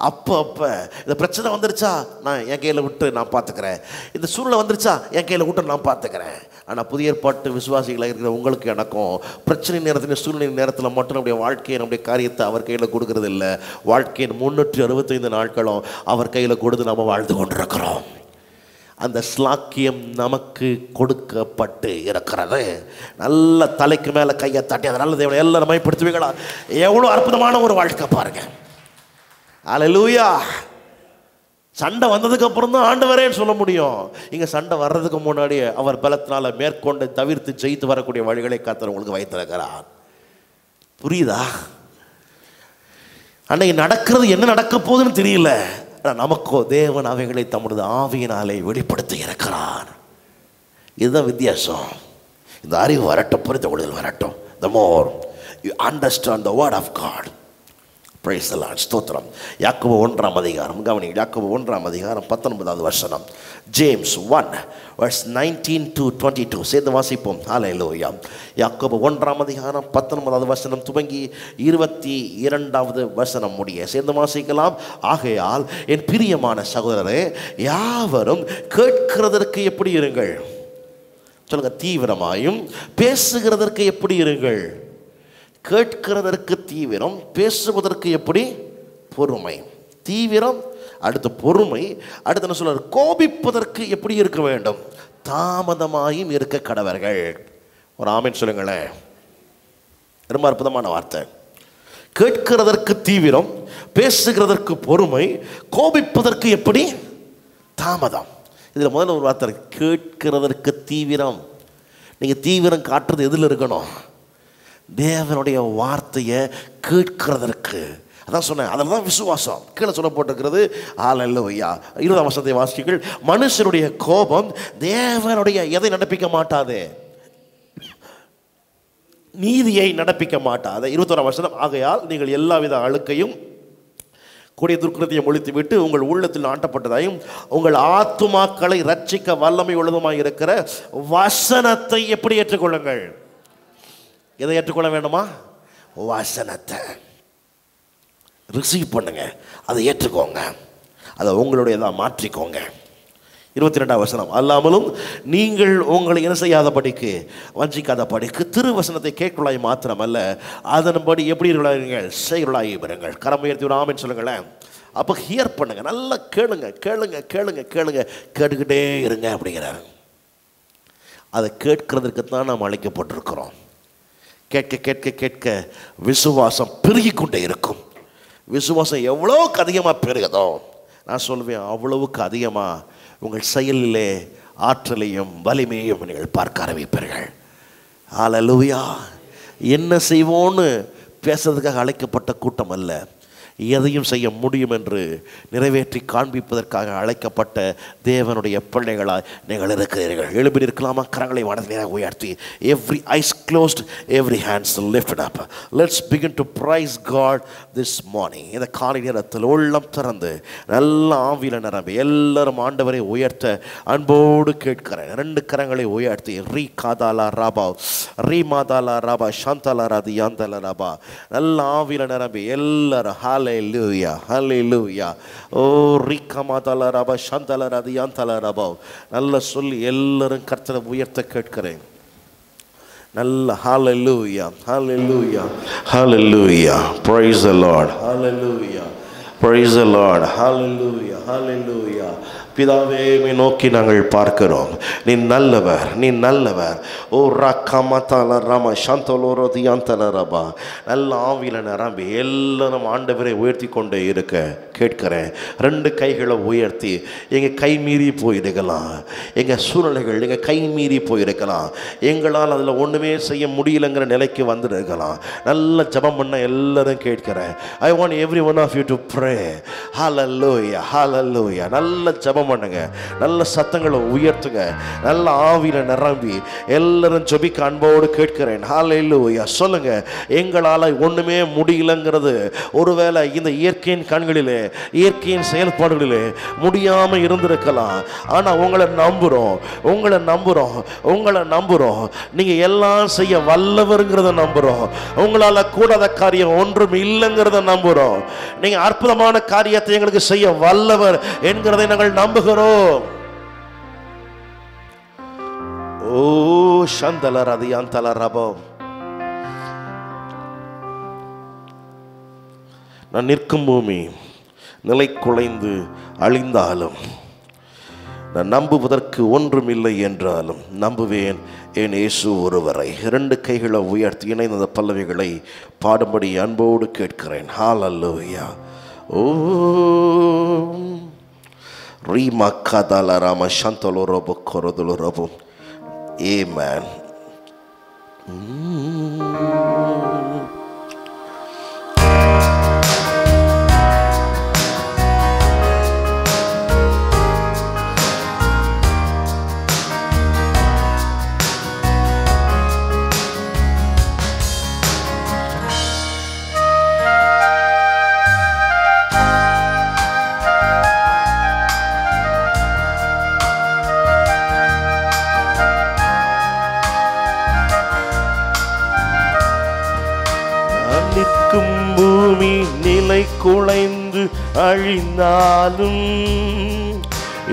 அப்போ அப்போ. இந்த பிரச்சனை வந்துருச்சா? நான் என் கையில் விட்டு நான் பார்த்துக்கிறேன் இந்த சூழ்நிலை வந்துருச்சா? என் கையில் விட்டு நான் பார்த்துக்கிறேன் ஆனால் புதிய ஏற்பாட்டு விசுவாசிகளாக இருக்கிற உங்களுக்கு எனக்கும் பிரச்சனை நேரத்தில் சூழ்நிலை நேரத்தில் மட்டும் நம்முடைய வாழ்க்கையை நம்முடைய காரியத்தை அவர் கையில் கொடுக்கறது இல்லை. வாழ்க்கையின் முன்னூற்றி அறுபத்தைந்து நாட்களும் அவர் கையில் கொடுத்து நம்ம வாழ்ந்து கொண்டிருக்கிறோம். அந்த ஸ்லாக்கியம் நமக்கு கொடுக்கப்பட்டு இருக்கிறது. நல்ல தலைக்கு மேலே கையை தட்டி அதனால் நல்ல தேவனை எல்லாம் மயப்படுத்துவீங்களா எவ்வளோ அற்புதமான ஒரு வாழ்க்கை பாருங்கள் அலலூயா சண்டை வந்ததுக்கு அப்புறம் தான் ஆண்டவரேன்னு சொல்ல முடியும். இங்க சண்டை வர்றதுக்கு முன்னாடியே அவர் பலத்தினால மேற்கொண்டு தவிர்த்து ஜெயித்து வரக்கூடிய வழிகளை கத்தர் உங்களுக்கு வைத்திருக்கிறார். புரியுதா? அன்னைக்கு நடக்கிறது என்ன நடக்க போகுதுன்னு தெரியல. ஆனால் நமக்கோ தேவன் அவைகளை தம்முடைய ஆவியினாலே வெளிப்படுத்தி இருக்கிறார். இதுதான் வித்தியாசம். இந்த அறிவு வரட்டும் புரிந்த கொள்ளுதல் வரட்டும். The more you understand the word of God praise the ஸ்தோத்திரம். யாக்கோபு ஒன்றாம் அதிகாரம். கவனி யாக்கோபு ஒன்றாம் அதிகாரம் பத்தொன்பதாவது வசனம். James one verse nineteen to twenty two சேர்ந்து வாசிப்போம். ஹalleluya யாக்கோபு ஒன்றாம் அதிகாரம் பத்தொன்பதாவது வசனம் துவங்கி இருபத்தி இரண்டாவது வசனம் முடிய. சேர்ந்து வாசிக்கலாம். ஆகையால் என் பிரியமான சகோதரரே யாவரும் கேட்கிறதற்கு எப்படி இருங்கள்? சொல்லுங்கள் தீவிரமாயும் பேசுகிறதற்கு எப்படி இருங்கள்? கேட்கிறதற்கு தீவிரம் பேசுவதற்கு எப்படி? பொறுமை. தீவிரம் அடுத்து பொறுமை அடுத்து என்ன சொல்றார்? கோபிப்பதற்கு எப்படி இருக்க வேண்டும்? தாமதமாயும் இருக்க கடவர்கள். ஒரு ஆமின் சொல்லுங்களேன் ரொம்ப அற்புதமான வார்த்தை. கேட்கிறதற்கு தீவிரம் பேசுகிறதற்கு பொறுமை கோபிப்பதற்கு எப்படி? தாமதம். இதில் முதல்ல ஒரு வார்த்தை கேட்கிறதற்கு தீவிரம். நீங்கள் தீவிரம் காட்டுறது எதில் இருக்கணும்? தேவனுடைய வார்த்தையை கேட்கிறதற்கு. அதான் சொன்னேன் அதில் தான் விசுவாசம். கீழே சொல்லப்பட்டிருக்கிறது ஆளல்ல ஐயா இருபதாம் வருஷத்தை வாசிகள் மனுஷனுடைய கோபம் தேவனுடைய எதை நடப்பிக்க மாட்டாதே? நீதியை நடப்பிக்க மாட்டாது. இருபத்தோராம் வருஷம் ஆகையால் நீங்கள் எல்லாவித அழுக்கையும் கூடிய துர்க்கத்தையும் ஒழித்து விட்டு உங்கள் உள்ளத்தில் ஆட்டப்பட்டதாயும் உங்கள் ஆத்துமாக்களை ரட்சிக்க வல்லமை உள்ளதுமாய் இருக்கிற வசனத்தை எப்படி ஏற்றுக்கொள்ளுங்கள்? எதை ஏற்றுக்கொள்ள வேண்டுமா? வசனத்தை. ரிசீவ் பண்ணுங்க. அதை ஏற்றுக்கோங்க. அதை உங்களுடையதாக மாற்றிக்கோங்க. இருபத்தி ரெண்டாம் வசனம். அல்லாமலும் நீங்கள் உங்களை என்ன செய்யாத படிக்கு வஞ்சிக்காத படிக்கு திருவசனத்தை கேட்கலாய் மாத்திரமல்ல அதன்படி எப்படி இருக்கிறார்கள் செயலாகி வருங்கள் கரம் உயர்த்தி ஒரு சொல்லுங்களேன். அப்போ ஹியர் பண்ணுங்கள் நல்லா கேளுங்க. கேளுங்க கேளுங்க கேளுங்க. கேட்டுக்கிட்டே இருங்க அப்படிங்கிறார். அதை கேட்கறதுக்கு தான் நாம் அழைக்கப்பட்டிருக்கிறோம். கேட்க கேட்க கேட்க விசுவாசம் பெருகிக் கொண்டே இருக்கும். விசுவாசம் எவ்வளோவுக்கு அதிகமாக பெருகதோ நான் சொல்வேன் அவ்வளவுக்கு அதிகமாக உங்கள் செயலிலே ஆற்றலையும் வலிமையும் நீங்கள் பார்க்க ஆரம்பிப்பீர்கள். ஆலலுவியா என்ன செய்வோன்னு பேசுறதுக்காக அழைக்கப்பட்ட கூட்டம் அல்ல. எதையும் செய்ய முடியும் என்று நிறைவேற்றி காண்பிப்பதற்காக அழைக்கப்பட்ட தேவனுடைய பிள்ளைகளாய் நீங்கள் இருக்கிறீர்கள். எழுப்பி இருக்கலாமா கரங்களை வடத்திலேயே உயர்த்தி. Every eyes closed every hands lift up let's begin to praise God this morning இந்த காலை நேரத்தில் உள்ளம் திறந்து நல்ல ஆவியில் நிரம்பி எல்லாரும் ஆண்டவரை உயர்த்த அன்போடு கேட்கிறேன். ரெண்டு கரங்களை உயர்த்தி ரீ காதாலா ராபா ரீ மாதாலா ராபா சாந்தாலா ராதி யாந்தாலா ராபா. நல்ல ஆவியில் நிரம்பி எல்லாரும் ஹாலே Hallelujah. Hallelujah. Oh, Rikamatalaraба, Shantalaradi, Antalaraba. நல்ல சொல்லி எல்லாரும் கர்த்தரை உயர்த்த கேட்கிறேன் நல்ல hallelujah hallelujah hallelujah praise the Lord hallelujah praise the Lord hallelujah hallelujah பிதாவே நோக்கி நாங்கள் பார்க்கிறோம். நீ நல்லவர் நீ நல்லவர். ஓ ரக்கமத்தால ரம சாந்தலோரோ தியாந்தல ரபா. நல்ல ஆவியில் நிரம்பி எல்லாரும் ஆண்டவரை உயர்த்தி கொண்டே இருக்க கேட்கிறேன். ரெண்டு கைகளை உயர்த்தி எங்கள் கை மீறி போயிருக்கலாம். எங்கள் சூழ்நிலைகள் எங்கள் கை மீறி போயிருக்கலாம். எங்களால் அதில் ஒன்றுமே செய்ய முடியலங்கிற நிலைக்கு வந்துருக்கலாம். நல்ல ஜபம் பண்ண எல்லாரும் கேட்கிறேன். I want every one of you to pray hallelujah நல்ல ஜெபம் பண்ணுங்க. நல்ல சத்தங்களை உயர்த்துங்க. நல்ல ஆவியில நிரம்பி எல்லாரும் ஜெபிக்க அன்போடு கேட்கிறேன். ஹalleluya சொல்லுங்க. எங்களால் ஒன்றுமே முடியலங்கிறது. ஒருவேளை இந்த இயற்கையின் கண்களிலே இயற்கையின் செயல்பாடுகளிலே முடியாம இருந்திருக்கலாம். ஆனா உங்களை நம்புறோம். உங்களை நம்புறோம். உங்களை நம்புறோம். நீங்க எல்லாம் செய்ய வல்லவருங்கிறத நம்புறோம். உங்களால கூடாத காரியம் ஒன்றும் இல்லைங்கிறத நம்புறோம். நீங்க அற்புதமான காரியத்தை எங்களுக்கு செய்ய வல்லவர் என்கிறதை நாங்கள் நம்புகிறோம். ஓ சந்தலர் அது ரபம். நான் நிற்கும் பூமி நிலை குலைந்து அழிந்தாலும் நான் நம்புவதற்கு ஒன்றுமில்லை என்றாலும் நம்புவேன் என் இயேசு ஒருவரை. இரண்டு கைகளை உயர்த்தி இணைந்த அந்த பல்லவிகளை பாடும்படி அன்போடு கேட்கிறேன். ஹால் அல்லோயா ஓ Rima kadala rama shantolo robo korodolo robo. Amen. Mm. பூமி நிலை குலைந்து அழிந்தாலும்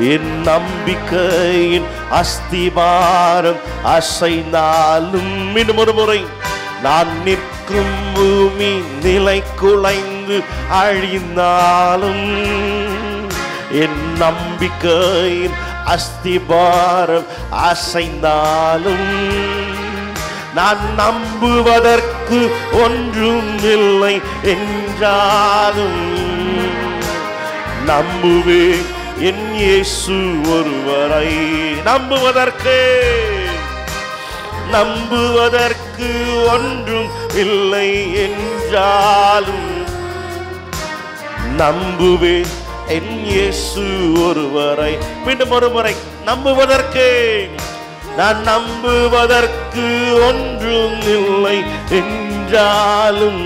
என் நம்பிக்கையின் அஸ்திபாரம் அசைந்தாலும் இன்னும் ஒரு முறை நான் நிற்கும் பூமி நிலை குலைந்து அழிந்தாலும் என் நம்பிக்கையின் அஸ்திபாரம் அசைந்தாலும் நான் நம்புவதற்கு ஒன்றும் இல்லை என்றாலும் நம்புவேன் என் இயேசு ஒருவரை. நம்புவதற்கு நம்புவதற்கு ஒன்றும் இல்லை என்றாலும் நம்புவேன் என் இயேசு ஒருவரை. மீண்டும் ஒருமுறை நம்புவதற்கு. நான் நம்புவதற்கு ஒன்றும் இல்லை என்றாலும்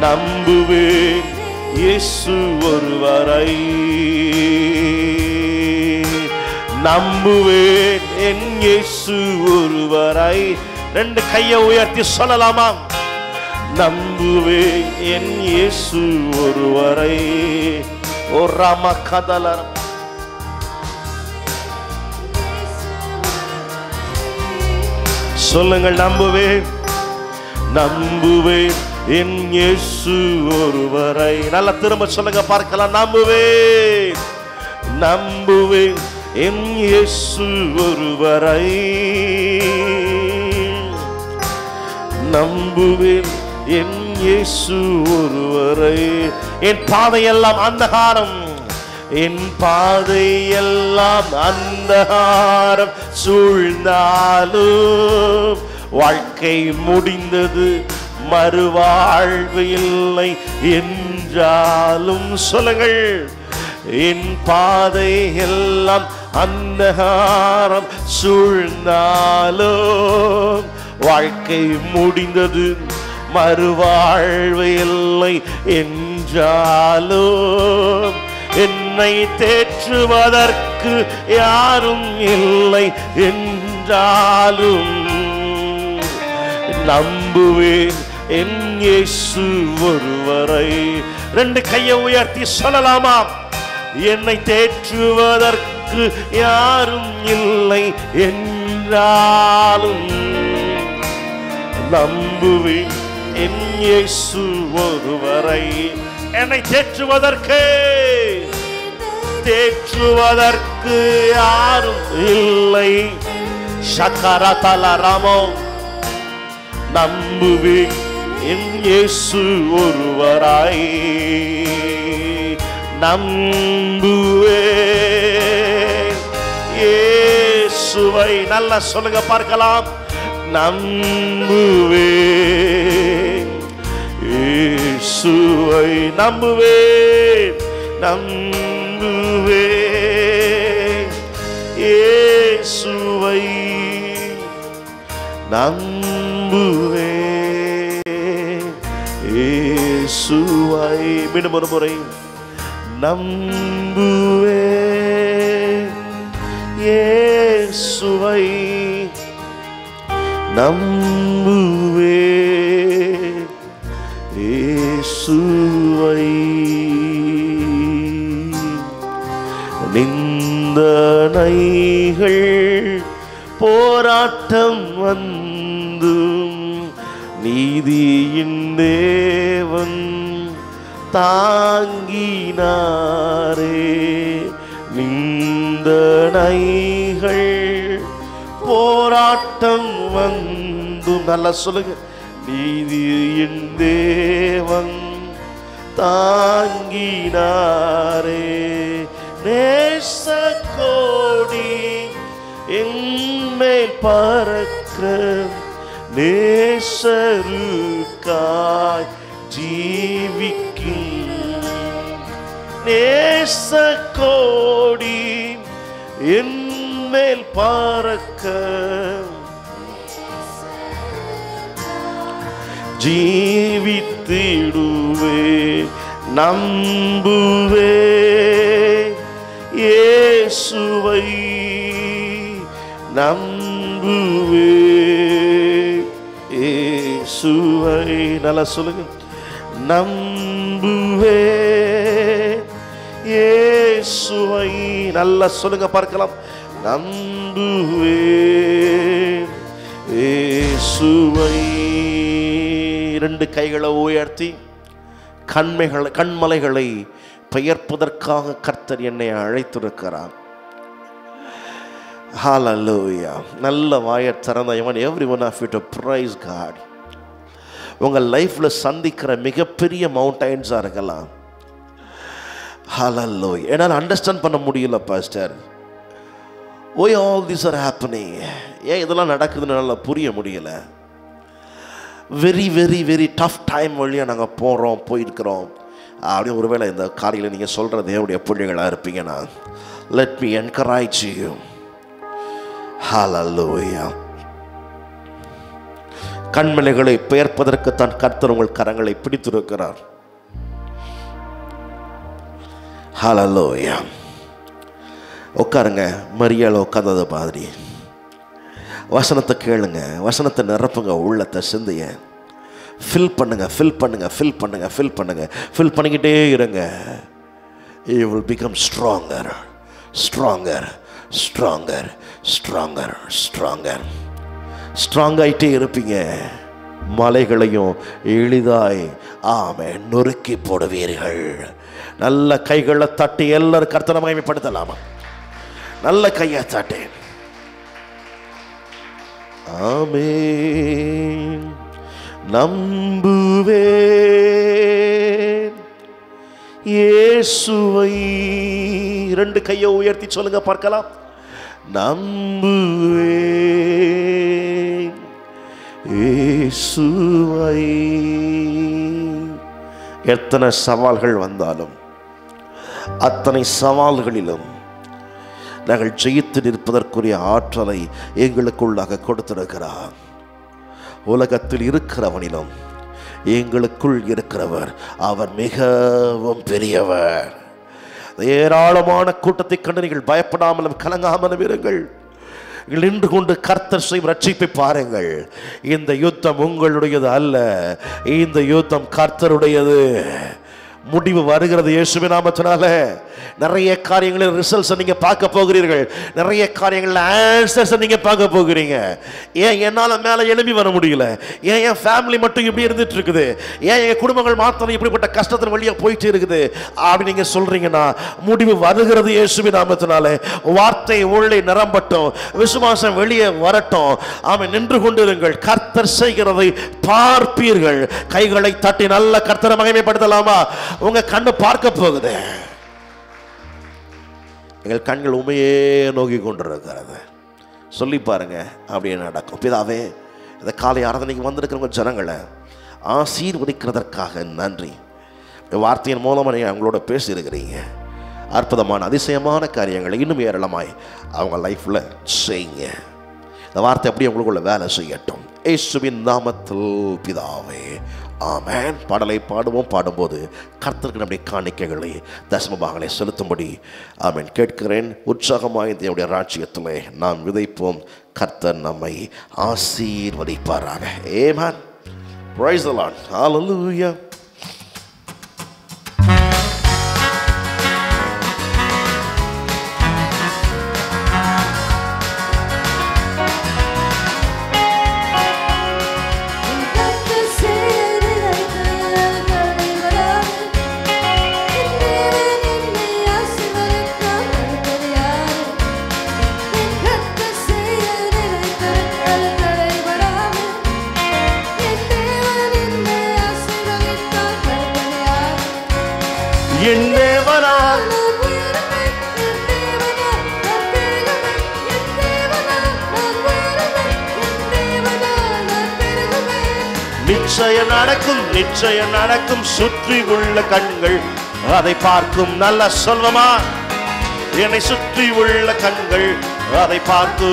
நம்புவேன் இயேசு ஒருவரை. நம்புவேன் என் இயேசு ஒருவரை. ரெண்டு கையை உயர்த்தி சொல்லலாமா? நம்புவேன் என் இயேசு ஒருவரை. ஒரு ராம கதலரம் சொல்லுங்கள் நம்புவேன். நம்புவேன். என் இயேசு ஒருவரை. நல்லா திரும்ப சொல்லுங்க பார்க்கலாம். நம்புவேன். நம்புவேன். என் இயேசு ஒருவரை. நம்புவேன். என் இயேசு ஒருவரை. என் பாதையெல்லாம் அந்தகாரம். என் பாதையெல்லாம் அந்தகாரம் சூழ்ந்தாலும் வாழ்க்கை முடிந்தது மறுவாழ்வு இல்லை என்றாலும் சொல்லுங்கள். என் பாதை எல்லாம் அந்தகாரம் சூழ்ந்தாலும் வாழ்க்கை முடிந்தது மறுவாழ்வு இல்லை என்றாலும் என்னை தேற்றுவதற்கு யாரும் இல்லை என்றாலும் நம்புவேன் என் இயேசு ஒருவரை. ரெண்டு கையை உயர்த்தி சொல்லலாமா? என்னை தேற்றுவதற்கு யாரும் இல்லை என்றாலும் நம்புவேன் என் இயேசு ஒருவரை. என்னை தேற்றுவதற்கு தேற்றுவதற்கு யாரும் இல்லை. சக்கரதல ராமோ நம்புவேன் என் இயேசு ஒருவராய். நம்புவேன் இயேசுவை நல்லா சொல்லுங்க பார்க்கலாம். நம்புவேன் இயேசுவை நம்புவேன். நம்பு இயேசுவை நம்புவேன் இயேசுவை மீண்டும் ஒரு முறை நம்புவே. இயேசுவை நம்புவே. இயேசுவை சிந்தனைகள் போராட்டம் வந்தும் நீதியின் தேவன் தாங்கினாரே. நிந்தனைகள் போராட்டம் வந்தும். நல்லா சொல்லுங்க. நீதியின் தேவன் தாங்கினாரே. நேசக்கோடி கோடி என்மேல் பறக்க நேசருக்காய் ஜீவிக்கும் நேசக்கோடி என்மேல் பறக்க ஜீவித்திடுவே நம்புவே இயேசுவை நம்புவே. இயேசுவை இயேசுவை நல்லா சொல்லுங்க. நம்புவே. இயேசுவை நல்லா சொல்லுங்க பார்க்கலாம். நம்புவே. இயேசுவை ரெண்டு கைகளை உயர்த்தி கண்மைகளை கண்மலைகளை பெயர்ப்பதற்காக கர்த்தர் என்னை அழைத்திருக்கிறார். ஹாலலூயா நல்ல வாயை திறந்த இவன். Every one of you praise God உங்கள் லைஃப்பில் சந்திக்கிற மிகப்பெரிய மவுண்டைன்ஸாக இருக்கலாம். ஹலல்லோய் என்னால் அண்டர்ஸ்டாண்ட் பண்ண முடியல பாஸ்டர் ஓய் ஆல் திஸ் ஆர் ஹேப்பனிங் ஏன் இதெல்லாம் நடக்குதுன்னு என்னால் புரிய முடியல. Very very very tough time வழியாக நாங்கள் போகிறோம் போயிருக்கிறோம். அப்படியே ஒருவேளை இந்த காலையில் நீங்கள் சொல்கிற தேவனுடைய பிள்ளைகளாக இருப்பீங்கன்னா லெட் மீ என்கரேஜ் யூ ஹalleluya கண்மலைகளை பெயர்ப்பதற்கு தான் கர்த்தர் உங்கள் கரங்களை பிடித்திருக்கிறார். ஹலலோயா உட்காருங்க மரியாதை உட்காந்தது மாதிரி. வசனத்தை கேளுங்க வசனத்தை நிரப்புங்க உள்ளத்தை சிந்தைய. ஃபில் பண்ணுங்கள் ஃபில் பண்ணுங்கள் ஃபில் பண்ணுங்கள் ஃபில் பண்ணுங்கள் ஃபில் பண்ணிக்கிட்டே இருங்க. You will become stronger stronger stronger stronger stronger strong ஆகிட்டே இருப்பீங்க. மலைகளையும் எளிதாய் ஆமே நொறுக்கி போடுவீர்கள். நல்ல கைகளை தட்டி எல்லாரும் கர்த்தனை மகிமைப்படுத்தலாமா? நல்ல கையை தட்டேன் ஆமே நம்புவேன். இயேசுவை ரெண்டு கையை உயர்த்தி சொல்லுங்க பார்க்கலாம். நம்புவேன். இயேசுவை. எத்தனை சவால்கள் வந்தாலும் அத்தனை சவால்களிலும் நாங்கள் ஜெயித்து நிற்பதற்குரிய ஆற்றலை எங்களுக்குள்ளாக கொடுத்திருக்கிறார். உலகத்தில் இருக்கிறவனிலும் எங்களுக்குள் இருக்கிறவர் அவர் மிகவும் பெரியவர். ஏராளமான கூட்டத்தை கண்டு நீங்கள் பயப்படாமலும் கலங்காமலும் இருங்கள். நின்று கொண்டு கர்த்தர் செய்யும் ரட்சிப்பை பாருங்கள். இந்த யுத்தம் உங்களுடையது அல்ல. இந்த யுத்தம் கர்த்தருடையது. முடிவு வருகிறது இயேசுவி நாமத்தினால. நிறைய காரியங்களில் ரிசல்ட்ஸை நீங்க பார்க்க போகிறீர்கள். நிறைய காரியங்களில் ஆன்சர்ஸை நீங்க பார்க்க போகிறீங்க. ஏன் என்னால் மேலே எழுப்பி வர முடியல? ஏன் என் ஃபேமிலி மட்டும் இப்படி இருந்துட்டு இருக்குது ஏன் என் குடும்பங்கள் மாத்திரம் இப்படிப்பட்ட கஷ்டத்தின் வழியாக போயிட்டு இருக்குது? அப்படி நீங்க சொல்றீங்கன்னா முடிவு வருகிறது இயேசுவி நாமத்தினால. வார்த்தை உள்ளே நிரம்பட்டும். விசுவாசம் வெளியே வரட்டும். அவன் நின்று கொண்டிருங்கள். கர்த்தர் செய்கிறதை பார்ப்பீர்கள். கைகளை தட்டி நல்ல கர்த்தரை மகிமைப்படுத்தலாமா? உங்க கண்ணு பார்க்க போகுது. எங்கள் கண்கள் உண்மையே நோக்கி கொண்டிருக்கிறது. சொல்லி பாருங்க அப்படியே நடக்கும். பிதாவே இந்த காலை ஆராதனைக்கு வந்திருக்கிறவங்க ஜனங்களை ஆசீர்வதிக்கிறதற்காக நன்றி. இந்த வார்த்தையின் மூலமாக நீங்கள் அவங்களோட பேசியிருக்கிறீங்க. அற்புதமான அதிசயமான காரியங்களை இன்னும் ஏராளமாய் அவங்க லைஃப்பில் செய்யுங்க. இந்த வார்த்தை அப்படியே உங்களுக்குள்ள வேலை செய்யட்டும். ஏசுவின் நாமத்தில் பிதாவே ஆமேன். பாடலை பாடுவோம். பாடும்போது கர்த்தருக்கு நம்முடைய காணிக்கைகளை தசமபாகங்களை செலுத்தும்படி. ஆமேன். கேட்கிறேன். உற்சாகமாய் என்னுடைய ராஜ்யத்திலே நாம் விதைப்போம். கர்த்தர் நம்மை ஆசீர்வதிப்பாராக. ஏமான் பிரைஸ் ஆலூயா நிச்சயம் நடக்கும் சுற்றி உள்ள கண்கள். அதை பார்க்கும் நல்ல சொல்வமா? என்னை சுற்றி உள்ள கண்கள் அதை பார்க்கும்.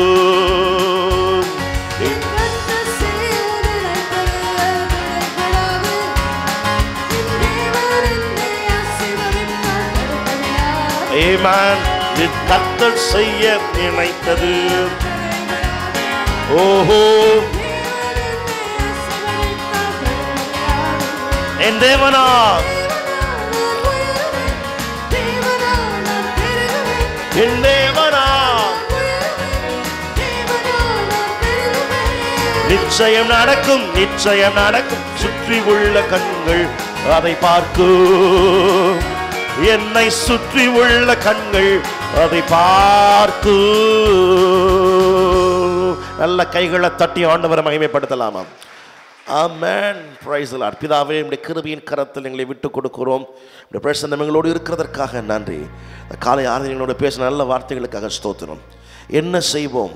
ஏமான் கத்தல் செய்ய நினைத்தது. ஓஹோ. என் தேவனா. என் தேவனா. நிச்சயம் நடக்கும் நிச்சயம் நடக்கும். சுற்றி உள்ள கண்கள் அதை பார்க்கும் என்னை சுற்றி உள்ள கண்கள் அதை பார்க்கும் நல்ல கைகளை தட்டி ஆண்டவரை மகிமைப்படுத்தலாமா ஆமேன் பிரைஸ் லார்ட் பிதாவே உடைய கிருபியின் கரத்தில் எங்களை விட்டு கொடுக்கிறோம். உடைய பிரசன்னம் எங்களோடு இருக்கிறதற்காக நன்றி. இந்த காலை எங்களோட பேசின நல்ல வார்த்தைகளுக்காக ஸ்தோத்திரம். என்ன செய்வோம்?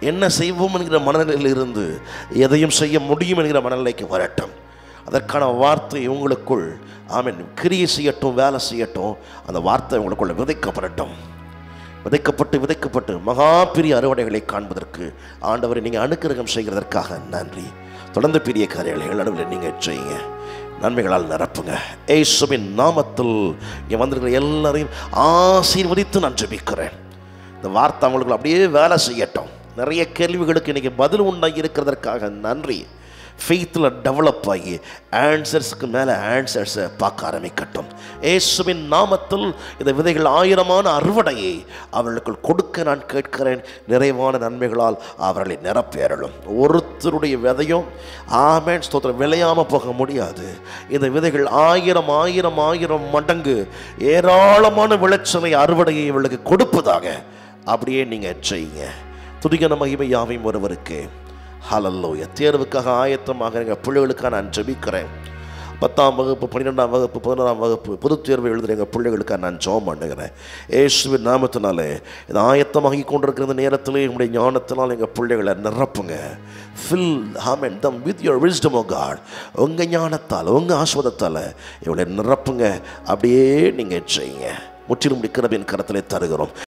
என்ன செய்வோம் என்கிற மனநிலையில் இருந்து எதையும் செய்ய முடியும் என்கிற மனநிலைக்கு வரட்டும். அதற்கான வார்த்தை உங்களுக்குள் ஆமென் கிரியை செய்யட்டும் வேலை செய்யட்டும். அந்த வார்த்தை உங்களுக்குள்ள விதைக்கப்படட்டும். விதைக்கப்பட்டு விதைக்கப்பட்டு மகா பெரிய அறுவடைகளை காண்பதற்கு ஆண்டவரை நீங்கள் அனுக்கிரகம் செய்கிறதற்காக நன்றி. தொடர்ந்து பெரிய காரியங்களை நடுவில் நீங்கள் செய்யுங்க. நன்மைகளால் நிரப்புங்க. ஏசுவின் நாமத்தில் இங்கே வந்திருக்கிற எல்லாரையும் ஆசீர்வதித்து நான் ஜெபிக்கிறேன். இந்த வார்த்தை அவங்களுக்கு அப்படியே வேலை செய்யட்டும். நிறைய கேள்விகளுக்கு இன்றைக்கி பதில் உண்டாகி இருக்கிறதற்காக நன்றி. ஃபெய்த்தில் டெவலப் ஆகி ஆன்சர்ஸ்க்கு மேலே ஆன்சர்ஸை பார்க்க ஆரம்பிக்கட்டும். ஏசுவின் நாமத்தில் இந்த விதைகள் ஆயிரமான அறுவடையை அவர்களுக்குள் கொடுக்க நான் கேட்கிறேன். நிறைவான நன்மைகளால் அவர்களை நிரப்பேறலும் ஒருத்தருடைய விதையும் ஆமேன் ஸ்தோத்திரம் விளையாமல் போக முடியாது. இந்த விதைகள் ஆயிரம் ஆயிரம் ஆயிரம் மடங்கு ஏராளமான விளைச்சலை அறுவடையை இவர்களுக்கு கொடுப்பதாக அப்படியே நீங்கள் செய்யுங்க. துதிகன மகிமை யாவையும் ஒருவருக்கு. ஹலல்லோய தேர்வுக்காக ஆயத்தமாக எங்கள் பிள்ளைகளுக்காக நான் ஜெபிக்கிறேன். பத்தாம் வகுப்பு பன்னிரெண்டாம் வகுப்பு பதினொன்றாம் வகுப்பு பொது தேர்வு எழுதுகிற எங்கள் பிள்ளைகளுக்காக நான் ஜோம் பண்ணுகிறேன். ஏசுவின் நாமத்தினாலே இது ஆயத்தமாகி கொண்டிருக்கிற இந்த நேரத்திலே உங்களுடைய ஞானத்தினால் எங்கள் பிள்ளைகளை நிரப்புங்க. Fill amen them with your wisdom O God உங்கள் ஞானத்தால் உங்கள் ஆஸ்வதத்தால் இவளை நிரப்புங்க. அப்படியே நீங்கள் செய்யுங்க முற்றிலும் கிருபின் கரத்திலே தருகிறோம்.